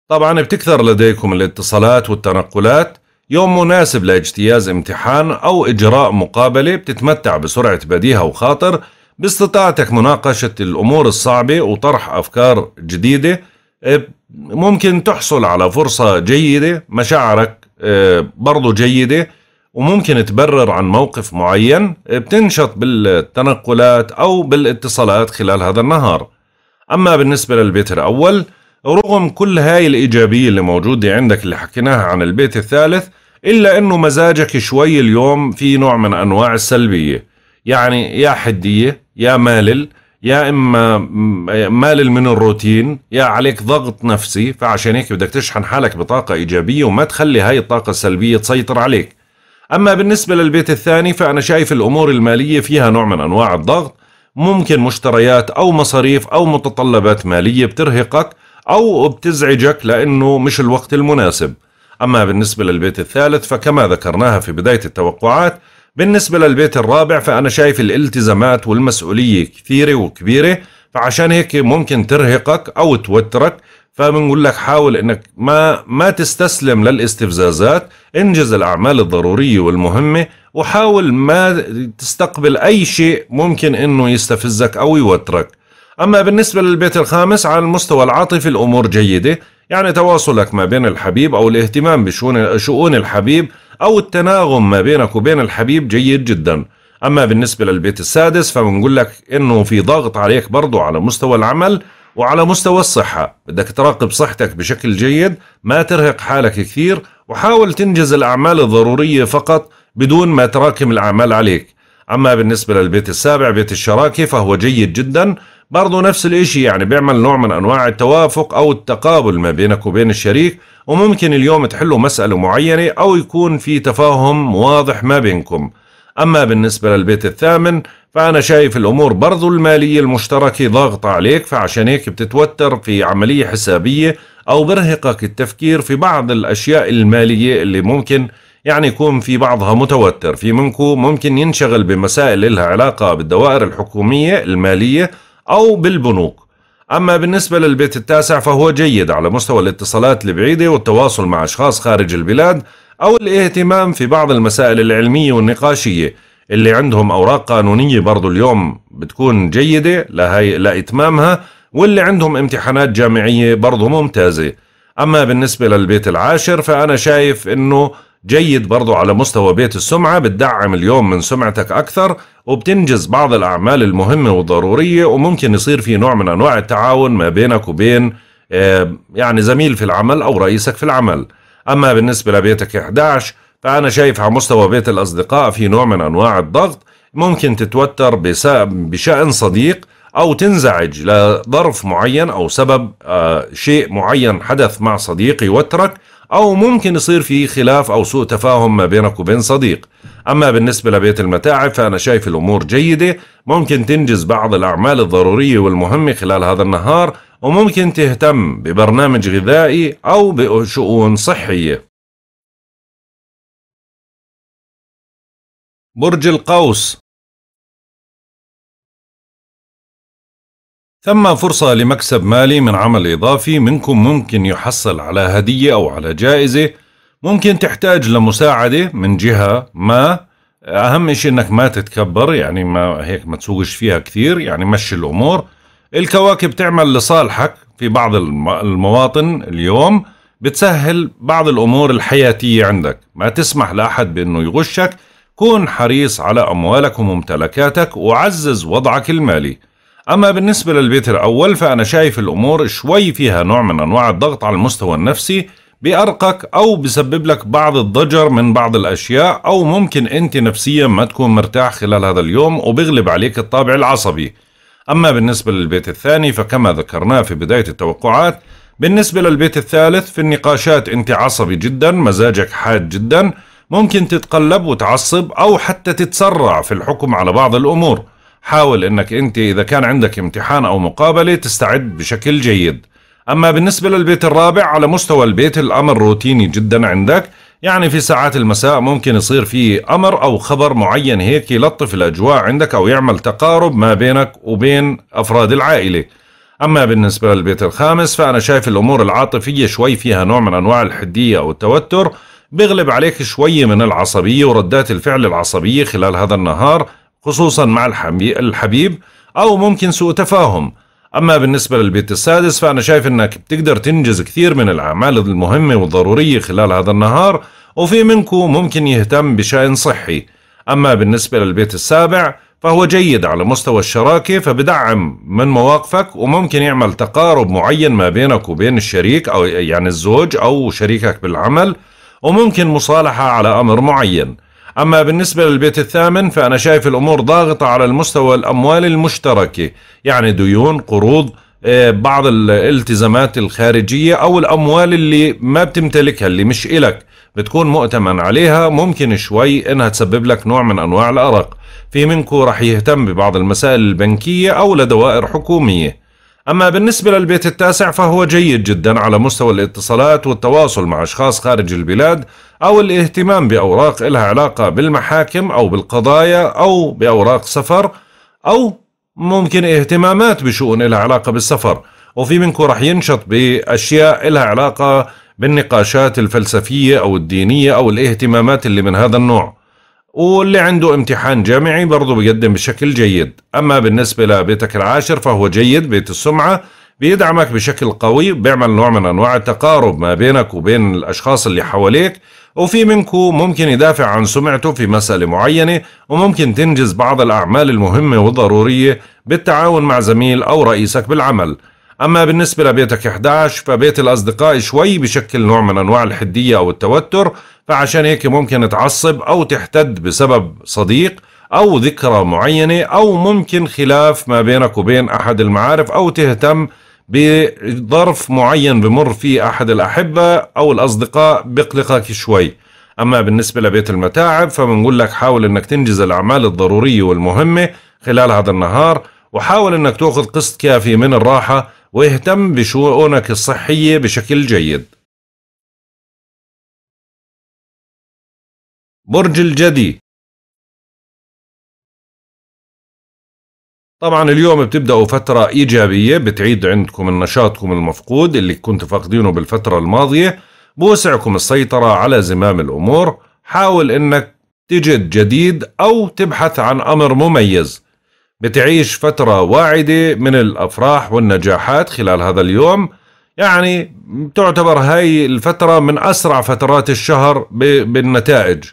طبعا بتكثر لديكم الاتصالات والتنقلات. يوم مناسب لاجتياز امتحان أو إجراء مقابلة بتتمتع بسرعة بديهة وخاطر. باستطاعتك مناقشة الأمور الصعبة وطرح أفكار جديدة. إيه، ممكن تحصل على فرصة جيدة مشاعرك إيه، برضو جيدة وممكن تبرر عن موقف معين. إيه، بتنشط بالتنقلات أو بالإتصالات خلال هذا النهار. أما بالنسبة للبيت الأول رغم كل هاي الإيجابية اللي موجودة عندك اللي حكيناها عن البيت الثالث إلا أنه مزاجك شوي اليوم في نوع من أنواع السلبية. يعني يا حدية يا مالل يا إما مالل من الروتين يا عليك ضغط نفسي فعشان هيك بدك تشحن حالك بطاقة إيجابية وما تخلي هاي الطاقة السلبية تسيطر عليك. أما بالنسبة للبيت الثاني فأنا شايف الأمور المالية فيها نوع من أنواع الضغط. ممكن مشتريات أو مصاريف أو متطلبات مالية بترهقك. أو بتزعجك لأنه مش الوقت المناسب. أما بالنسبة للبيت الثالث فكما ذكرناها في بداية التوقعات بالنسبة للبيت الرابع فأنا شايف الالتزامات والمسؤولية كثيرة وكبيرة فعشان هيك ممكن ترهقك أو توترك فبنقول لك حاول إنك ما ما تستسلم للاستفزازات انجز الأعمال الضرورية والمهمة وحاول ما تستقبل أي شيء ممكن إنه يستفزك أو يوترك. أما بالنسبة للبيت الخامس على المستوى العاطفي الأمور جيدة يعني تواصلك ما بين الحبيب أو الاهتمام بشؤون شؤون الحبيب أو التناغم ما بينك وبين الحبيب جيد جدا. أما بالنسبة للبيت السادس فبنقول لك إنه في ضغط عليك برضو على مستوى العمل وعلى مستوى الصحة. بدك تراقب صحتك بشكل جيد ما ترهق حالك كثير وحاول تنجز الأعمال الضرورية فقط بدون ما تراكم الأعمال عليك. أما بالنسبة للبيت السابع بيت الشراكة فهو جيد جدا. برضو نفس الإشي يعني بيعمل نوع من أنواع التوافق أو التقابل ما بينك وبين الشريك وممكن اليوم تحلوا مسألة معينة أو يكون في تفاهم واضح ما بينكم. أما بالنسبة للبيت الثامن فأنا شايف الأمور برضو المالية المشتركة ضاغطة عليك فعشان هيك بتتوتر في عملية حسابية أو برهقك التفكير في بعض الأشياء المالية اللي ممكن يعني يكون في بعضها متوتر. في منكم ممكن ينشغل بمسائل لها علاقة بالدوائر الحكومية المالية أو بالبنوك. أما بالنسبة للبيت التاسع فهو جيد على مستوى الاتصالات البعيدة والتواصل مع أشخاص خارج البلاد أو الاهتمام في بعض المسائل العلمية والنقاشية. اللي عندهم أوراق قانونية برضو اليوم بتكون جيدة لهي لإتمامها واللي عندهم امتحانات جامعية برضو ممتازة. أما بالنسبة للبيت العاشر فأنا شايف إنه جيد برضو على مستوى بيت السمعة بتدعم اليوم من سمعتك أكثر وبتنجز بعض الأعمال المهمة والضرورية وممكن يصير في نوع من أنواع التعاون ما بينك وبين آه، يعني زميل في العمل أو رئيسك في العمل. أما بالنسبة لبيتك 11 فأنا شايف على مستوى بيت الأصدقاء في نوع من أنواع الضغط ممكن تتوتر بشأن صديق أو تنزعج لظرف معين أو سبب آه، شيء معين حدث مع صديق يوترك أو ممكن يصير في خلاف أو سوء تفاهم ما بينك وبين صديق. أما بالنسبة لبيت المتاعب فأنا شايف الأمور جيدة ممكن تنجز بعض الأعمال الضرورية والمهمة خلال هذا النهار وممكن تهتم ببرنامج غذائي أو بشؤون صحية. برج القوس ثم فرصة لمكسب مالي من عمل إضافي منكم ممكن يحصل على هدية أو على جائزة. ممكن تحتاج لمساعدة من جهة ما. أهم شيء إنك ما تتكبر يعني ما هيك ما تسوقش فيها كثير يعني مشي الأمور. الكواكب تعمل لصالحك في بعض المواطن اليوم. بتسهل بعض الأمور الحياتية عندك. ما تسمح لأحد بأنه يغشك. كون حريص على أموالك وممتلكاتك وعزز وضعك المالي. أما بالنسبة للبيت الأول فأنا شايف الأمور شوي فيها نوع من أنواع الضغط على المستوى النفسي بأرقك أو بسبب لك بعض الضجر من بعض الأشياء أو ممكن أنت نفسيا ما تكون مرتاح خلال هذا اليوم وبيغلب عليك الطابع العصبي. أما بالنسبة للبيت الثاني فكما ذكرناه في بداية التوقعات بالنسبة للبيت الثالث في النقاشات أنت عصبي جدا مزاجك حاد جدا ممكن تتقلب وتعصب أو حتى تتسرع في الحكم على بعض الأمور. حاول أنك أنت إذا كان عندك امتحان أو مقابلة تستعد بشكل جيد. أما بالنسبة للبيت الرابع على مستوى البيت الأمر روتيني جدا عندك. يعني في ساعات المساء ممكن يصير في أمر أو خبر معين هيك يلطف الأجواء عندك أو يعمل تقارب ما بينك وبين أفراد العائلة. أما بالنسبة للبيت الخامس فأنا شايف الأمور العاطفية شوي فيها نوع من أنواع الحدية أو التوتر. بيغلب عليك شوية من العصبية وردات الفعل العصبية خلال هذا النهار. خصوصا مع الحبيب أو ممكن سوء تفاهم. أما بالنسبة للبيت السادس فأنا شايف أنك بتقدر تنجز كثير من الأعمال المهمة والضرورية خلال هذا النهار وفي منكم ممكن يهتم بشأن صحي. أما بالنسبة للبيت السابع فهو جيد على مستوى الشراكة فبدعم من مواقفك وممكن يعمل تقارب معين ما بينك وبين الشريك أو يعني الزوج أو شريكك بالعمل وممكن مصالحة على أمر معين. أما بالنسبة للبيت الثامن فأنا شايف الأمور ضاغطة على المستوى الأموال المشتركة يعني ديون قروض آه، بعض الالتزامات الخارجية أو الأموال اللي ما بتمتلكها اللي مش إلك. بتكون مؤتمن عليها ممكن شوي إنها تسبب لك نوع من أنواع الأرق. في منكم رح يهتم ببعض المسائل البنكية أو لدوائر حكومية. أما بالنسبة للبيت التاسع فهو جيد جدا على مستوى الاتصالات والتواصل مع أشخاص خارج البلاد أو الاهتمام بأوراق لها علاقة بالمحاكم أو بالقضايا أو بأوراق سفر أو ممكن اهتمامات بشؤون لها علاقة بالسفر. وفي منكم رح ينشط بأشياء لها علاقة بالنقاشات الفلسفية أو الدينية أو الاهتمامات اللي من هذا النوع. واللي عنده امتحان جامعي برضه بيقدم بشكل جيد. أما بالنسبة لبيتك العاشر فهو جيد بيت السمعة بيدعمك بشكل قوي بيعمل نوع من أنواع التقارب ما بينك وبين الأشخاص اللي حواليك وفي منكم ممكن يدافع عن سمعته في مسألة معينة وممكن تنجز بعض الأعمال المهمة والضرورية بالتعاون مع زميل أو رئيسك بالعمل. أما بالنسبة لبيتك 11 فبيت الأصدقاء شوي بشكل نوع من أنواع الحدية أو التوتر فعشان هيك ممكن تعصب أو تحتد بسبب صديق أو ذكرى معينة أو ممكن خلاف ما بينك وبين أحد المعارف أو تهتم بظرف معين بمر فيه أحد الأحبة أو الأصدقاء بيقلقك شوي. أما بالنسبة لبيت المتاعب فبنقول لك حاول أنك تنجز الأعمال الضرورية والمهمة خلال هذا النهار وحاول أنك تأخذ قسط كافي من الراحة واهتم بشؤونك الصحية بشكل جيد. برج الجدي. طبعا اليوم بتبدأوا فترة إيجابية بتعيد عندكم النشاطكم المفقود اللي كنتوا فاقدينه بالفترة الماضية. بوسعكم السيطرة على زمام الأمور. حاول إنك تجد جديد أو تبحث عن أمر مميز. بتعيش فترة واعدة من الأفراح والنجاحات خلال هذا اليوم. يعني تعتبر هاي الفترة من أسرع فترات الشهر بالنتائج.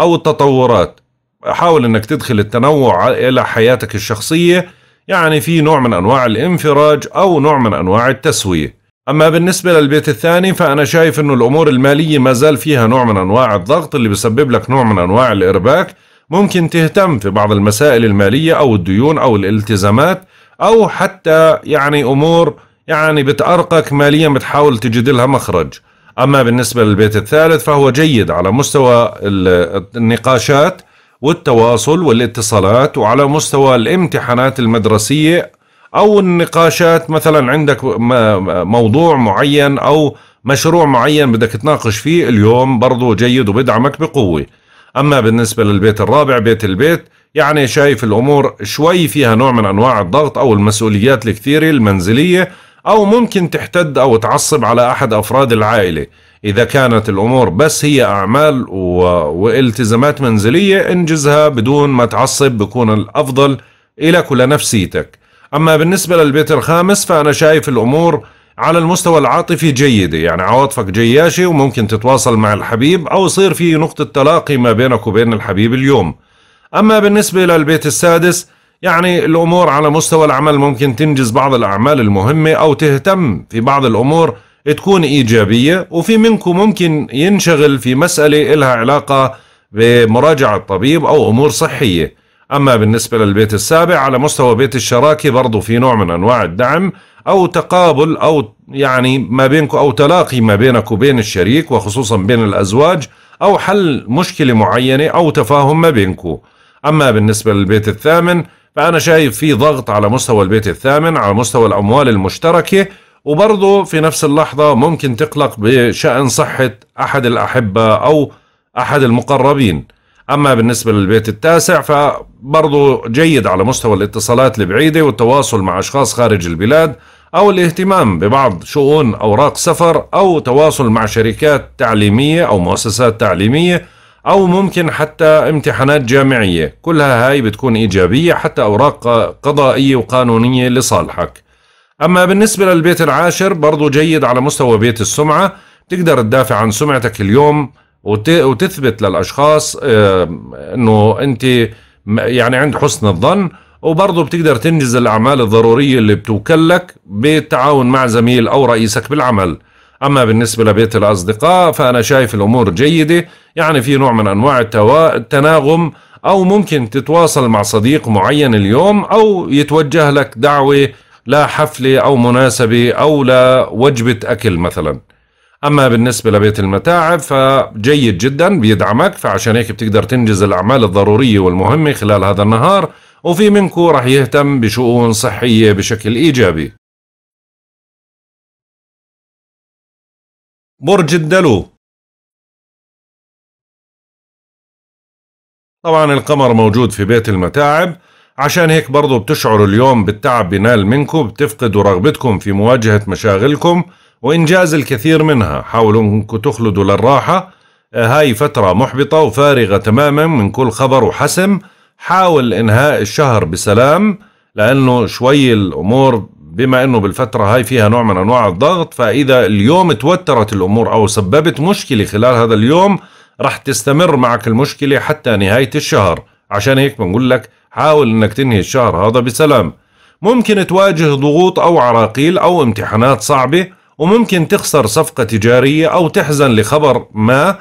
أو التطورات. حاول أنك تدخل التنوع إلى حياتك الشخصية يعني في نوع من أنواع الانفراج أو نوع من أنواع التسوية. أما بالنسبة للبيت الثاني فأنا شايف أنه الأمور المالية ما زال فيها نوع من أنواع الضغط اللي بيسبب لك نوع من أنواع الإرباك. ممكن تهتم في بعض المسائل المالية أو الديون أو الالتزامات أو حتى يعني أمور يعني بتأرقك ماليا بتحاول تجد لها مخرج. أما بالنسبة للبيت الثالث فهو جيد على مستوى النقاشات والتواصل والاتصالات وعلى مستوى الامتحانات المدرسية أو النقاشات مثلا عندك موضوع معين أو مشروع معين بدك تناقش فيه اليوم برضو جيد وبدعمك بقوة. أما بالنسبة للبيت الرابع بيت البيت يعني شايف الأمور شوي فيها نوع من أنواع الضغط أو المسؤوليات الكثيرة المنزلية أو ممكن تحتد أو تعصب على أحد أفراد العائلة. إذا كانت الأمور بس هي أعمال و... والتزامات منزلية انجزها بدون ما تعصب بكون الأفضل إلك ولنفسيتك أما بالنسبة للبيت الخامس فأنا شايف الأمور على المستوى العاطفي جيدة. يعني عواطفك جياشة وممكن تتواصل مع الحبيب أو يصير في نقطة تلاقي ما بينك وبين الحبيب اليوم. أما بالنسبة للبيت السادس يعني الأمور على مستوى العمل ممكن تنجز بعض الأعمال المهمة أو تهتم في بعض الأمور تكون إيجابية وفي منكم ممكن ينشغل في مسألة إلها علاقة بمراجعة طبيب أو أمور صحية. أما بالنسبة للبيت السابع على مستوى بيت الشراكة برضو في نوع من أنواع الدعم أو تقابل أو يعني ما بينكم أو تلاقي ما بينك وبين الشريك وخصوصا بين الأزواج أو حل مشكلة معينة أو تفاهم ما بينكم. أما بالنسبة للبيت الثامن فأنا شايف في ضغط على مستوى البيت الثامن على مستوى الأموال المشتركة وبرضه في نفس اللحظة ممكن تقلق بشأن صحة أحد الأحبة أو أحد المقربين. أما بالنسبة للبيت التاسع فبرضه جيد على مستوى الاتصالات البعيدة والتواصل مع أشخاص خارج البلاد أو الاهتمام ببعض شؤون أوراق سفر أو تواصل مع شركات تعليمية أو مؤسسات تعليمية أو ممكن حتى امتحانات جامعية. كلها هاي بتكون إيجابية حتى أوراق قضائية وقانونية لصالحك. أما بالنسبة للبيت العاشر برضو جيد على مستوى بيت السمعة. تقدر تدافع عن سمعتك اليوم وتثبت للأشخاص أنه أنت يعني عند حسن الظن. وبرضه بتقدر تنجز الأعمال الضرورية اللي بتوكلك بالتعاون مع زميل أو رئيسك بالعمل. أما بالنسبة لبيت الأصدقاء فأنا شايف الأمور جيدة. يعني في نوع من أنواع التناغم أو ممكن تتواصل مع صديق معين اليوم أو يتوجه لك دعوة لحفلة أو مناسبة أو لوجبة أكل مثلا. أما بالنسبة لبيت المتاعب فجيد جدا بيدعمك فعشان هيك بتقدر تنجز الأعمال الضرورية والمهمة خلال هذا النهار وفي منكم رح يهتم بشؤون صحية بشكل إيجابي. برج الدلو. طبعا القمر موجود في بيت المتاعب. عشان هيك برضو بتشعروا اليوم بالتعب بنال منكم بتفقدوا رغبتكم في مواجهة مشاغلكم وإنجاز الكثير منها. حاولوا أنكم تخلدوا للراحة. آه، هاي فترة محبطة وفارغة تماما من كل خبر وحسم. حاول إنهاء الشهر بسلام لأنه شوي الأمور بما أنه بالفترة هاي فيها نوع من أنواع الضغط فإذا اليوم توترت الأمور أو سببت مشكلة خلال هذا اليوم رح تستمر معك المشكلة حتى نهاية الشهر. عشان هيك بنقول لك حاول إنك تنهي الشهر هذا بسلام. ممكن تواجه ضغوط أو عراقيل أو امتحانات صعبة وممكن تخسر صفقة تجارية أو تحزن لخبر ما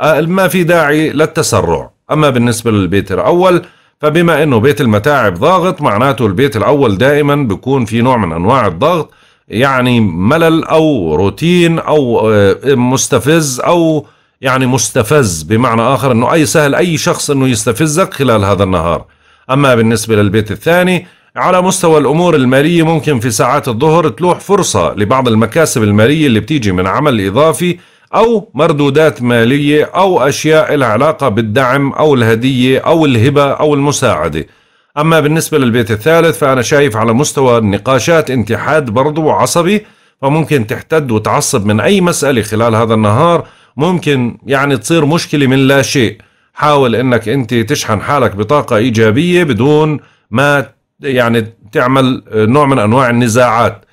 آه، ما في داعي للتسرع. أما بالنسبة للبيت الأول فبما إنه بيت المتاعب ضاغط معناته البيت الأول دائما بيكون في نوع من أنواع الضغط يعني ملل أو روتين أو آه، مستفز أو يعني مستفز بمعنى آخر أنه أي سهل أي شخص أنه يستفزك خلال هذا النهار. أما بالنسبة للبيت الثاني على مستوى الأمور المالية ممكن في ساعات الظهر تلوح فرصة لبعض المكاسب المالية اللي بتيجي من عمل إضافي أو مردودات مالية أو أشياء لها علاقة بالدعم أو الهدية أو الهبة أو المساعدة. أما بالنسبة للبيت الثالث فأنا شايف على مستوى النقاشات انتحاد برضو عصبي فممكن تحتد وتعصب من أي مسألة خلال هذا النهار. ممكن يعني تصير مشكلة من لا شيء. حاول إنك أنت تشحن حالك بطاقة إيجابية بدون ما يعني تعمل نوع من أنواع النزاعات.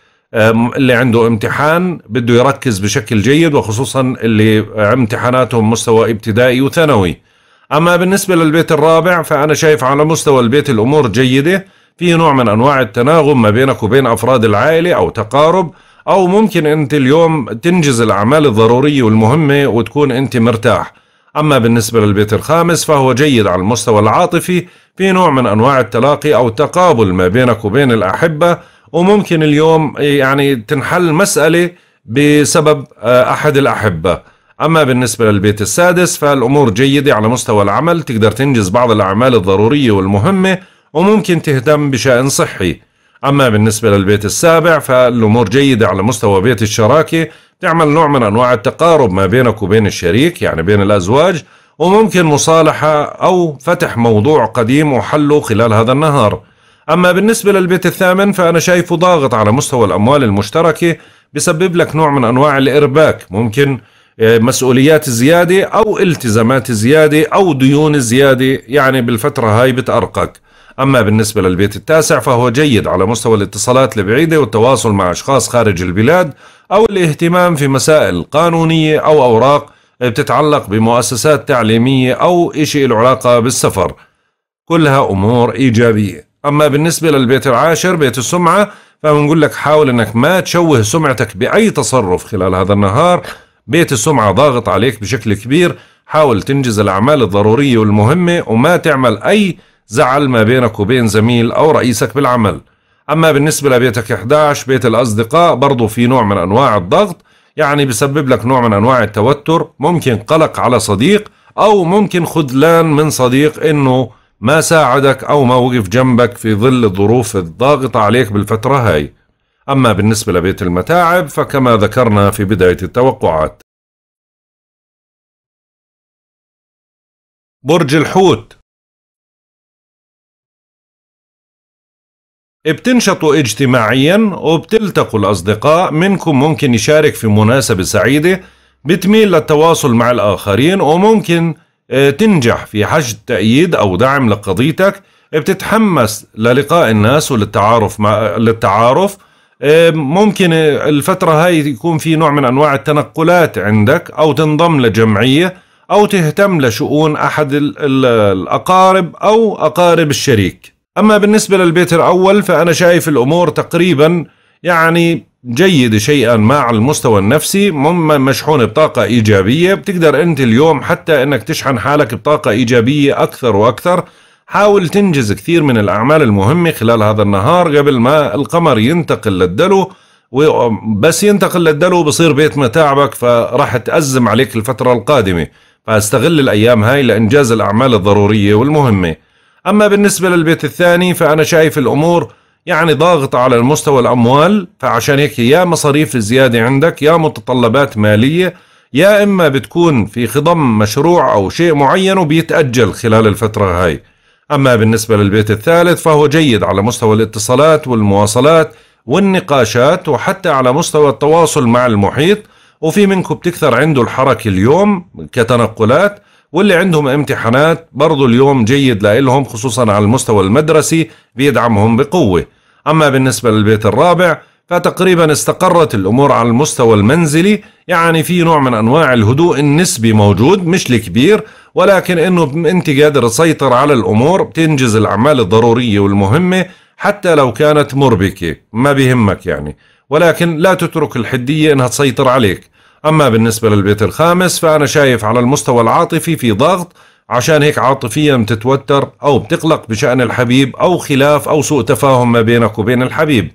اللي عنده امتحان بده يركز بشكل جيد وخصوصا اللي امتحاناتهم مستوى ابتدائي وثانوي. أما بالنسبة للبيت الرابع فأنا شايف على مستوى البيت الأمور جيدة. في نوع من أنواع التناغم ما بينك وبين أفراد العائلة أو تقارب. أو ممكن أنت اليوم تنجز الأعمال الضرورية والمهمة وتكون أنت مرتاح. أما بالنسبة للبيت الخامس فهو جيد على المستوى العاطفي في نوع من أنواع التلاقي أو التقابل ما بينك وبين الأحبة وممكن اليوم يعني تنحل مسألة بسبب آه، أحد الأحبة. أما بالنسبة للبيت السادس فالأمور جيدة على مستوى العمل تقدر تنجز بعض الأعمال الضرورية والمهمة وممكن تهتم بشأن صحي. أما بالنسبة للبيت السابع فالأمور جيدة على مستوى بيت الشراكة تعمل نوع من أنواع التقارب ما بينك وبين الشريك يعني بين الأزواج وممكن مصالحة أو فتح موضوع قديم وحله خلال هذا النهار. أما بالنسبة للبيت الثامن فأنا شايفه ضاغط على مستوى الأموال المشتركة بسبب لك نوع من أنواع الإرباك. ممكن آه، مسؤوليات زيادة أو التزامات زيادة أو ديون زيادة يعني بالفترة هاي بتأرقك. أما بالنسبة للبيت التاسع فهو جيد على مستوى الاتصالات البعيدة والتواصل مع أشخاص خارج البلاد أو الاهتمام في مسائل قانونية أو أوراق بتتعلق بمؤسسات تعليمية أو إشي له علاقة بالسفر. كلها أمور إيجابية. أما بالنسبة للبيت العاشر بيت السمعة فبنقول لك حاول أنك ما تشوه سمعتك بأي تصرف خلال هذا النهار. بيت السمعة ضاغط عليك بشكل كبير. حاول تنجز الأعمال الضرورية والمهمة وما تعمل أي زعل ما بينك وبين زميل أو رئيسك بالعمل. أما بالنسبة لبيتك 11 بيت الأصدقاء برضو في نوع من أنواع الضغط يعني بسبب لك نوع من أنواع التوتر ممكن قلق على صديق أو ممكن خذلان من صديق إنه ما ساعدك أو ما وقف جنبك في ظل الظروف الضاغطة عليك بالفترة هاي. أما بالنسبة لبيت المتاعب فكما ذكرنا في بداية التوقعات. برج الحوت. بتنشطوا اجتماعيا وبتلتقوا الأصدقاء منكم ممكن يشارك في مناسبة سعيدة بتميل للتواصل مع الآخرين وممكن آه، تنجح في حشد تأييد أو دعم لقضيتك. بتتحمس للقاء الناس وللتعارف مع للتعارف. آه، ممكن الفترة هاي يكون في نوع من أنواع التنقلات عندك أو تنضم لجمعية أو تهتم لشؤون أحد الأقارب أو أقارب الشريك. أما بالنسبة للبيت الأول فأنا شايف الأمور تقريبا يعني جيدة شيئا ما على المستوى النفسي. مشحونة بطاقة إيجابية. بتقدر أنت اليوم حتى أنك تشحن حالك بطاقة إيجابية أكثر وأكثر. حاول تنجز كثير من الأعمال المهمة خلال هذا النهار قبل ما القمر ينتقل للدلو. وبس ينتقل للدلو بصير بيت متاعبك فراح تأزم عليك الفترة القادمة. فأستغل الأيام هاي لإنجاز الأعمال الضرورية والمهمة. أما بالنسبة للبيت الثاني فأنا شايف الأمور يعني ضاغطة على المستوى الأموال فعشان هيك يا مصاريف زيادة عندك يا متطلبات مالية يا إما بتكون في خضم مشروع أو شيء معين وبيتأجل خلال الفترة هاي. أما بالنسبة للبيت الثالث فهو جيد على مستوى الاتصالات والمواصلات والنقاشات وحتى على مستوى التواصل مع المحيط وفي منكم بتكثر عنده الحركة اليوم كتنقلات. واللي عندهم امتحانات برضو اليوم جيد لهم خصوصا على المستوى المدرسي بيدعمهم بقوة. أما بالنسبة للبيت الرابع فتقريبا استقرت الأمور على المستوى المنزلي يعني في نوع من أنواع الهدوء النسبي موجود مش الكبير ولكن أنه أنت قادر تسيطر على الأمور بتنجز الأعمال الضرورية والمهمة حتى لو كانت مربكة ما بيهمك يعني. ولكن لا تترك الحدية أنها تسيطر عليك. أما بالنسبة للبيت الخامس فأنا شايف على المستوى العاطفي في ضغط عشان هيك عاطفيا بتتوتر أو بتقلق بشأن الحبيب أو خلاف أو سوء تفاهم ما بينك وبين الحبيب.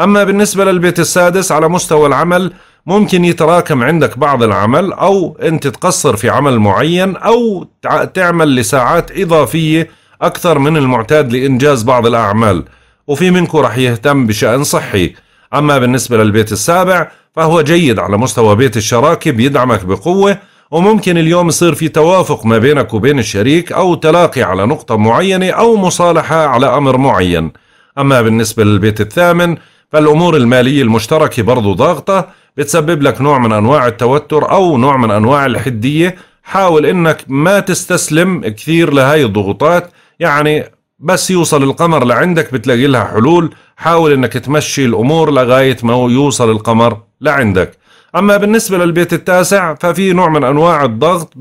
أما بالنسبة للبيت السادس على مستوى العمل ممكن يتراكم عندك بعض العمل أو أنت تقصر في عمل معين أو تعمل لساعات إضافية أكثر من المعتاد لإنجاز بعض الأعمال. وفي منكم رح يهتم بشأن صحي. أما بالنسبة للبيت السابع فهو جيد على مستوى بيت الشراكة بيدعمك بقوة وممكن اليوم يصير في توافق ما بينك وبين الشريك أو تلاقي على نقطة معينة أو مصالحة على أمر معين. أما بالنسبة للبيت الثامن فالأمور المالية المشتركة برضو ضاغطة بتسبب لك نوع من أنواع التوتر أو نوع من أنواع الحدية. حاول إنك ما تستسلم كثير لهاي الضغوطات يعني بس يوصل القمر لعندك بتلاقي لها حلول. حاول إنك تمشي الأمور لغاية ما يوصل القمر لعندك. أما بالنسبة للبيت التاسع ففي نوع من أنواع الضغط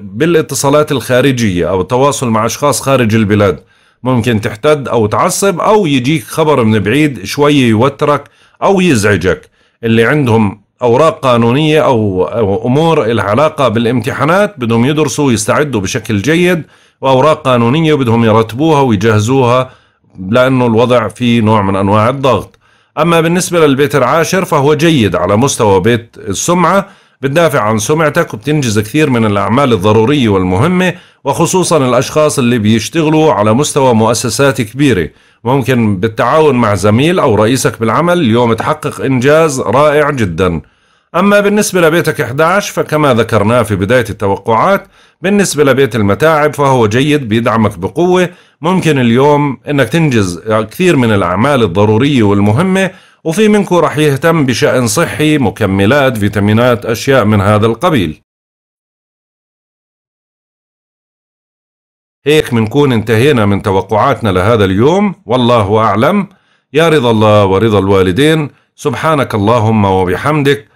بالاتصالات الخارجية أو التواصل مع أشخاص خارج البلاد. ممكن تحتد أو تعصب أو يجيك خبر من بعيد شوية يوترك أو يزعجك. اللي عندهم أوراق قانونية أو أمور لها علاقة بالامتحانات بدهم يدرسوا ويستعدوا بشكل جيد وأوراق قانونية بدهم يرتبوها ويجهزوها لأنه الوضع فيه نوع من أنواع الضغط. أما بالنسبة للبيت العاشر فهو جيد على مستوى بيت السمعة. بتدافع عن سمعتك وبتنجز كثير من الأعمال الضرورية والمهمة وخصوصا الأشخاص اللي بيشتغلوا على مستوى مؤسسات كبيرة. ممكن بالتعاون مع زميل أو رئيسك بالعمل اليوم تحقق إنجاز رائع جدا. أما بالنسبة لبيتك 11 فكما ذكرناه في بداية التوقعات بالنسبة لبيت المتاعب فهو جيد بيدعمك بقوة ممكن اليوم إنك تنجز كثير من الأعمال الضرورية والمهمة وفي منكم رح يهتم بشأن صحي مكملات فيتامينات أشياء من هذا القبيل. هيك منكون انتهينا من توقعاتنا لهذا اليوم. والله أعلم. يا رضا الله ورضا الوالدين. سبحانك اللهم وبحمدك.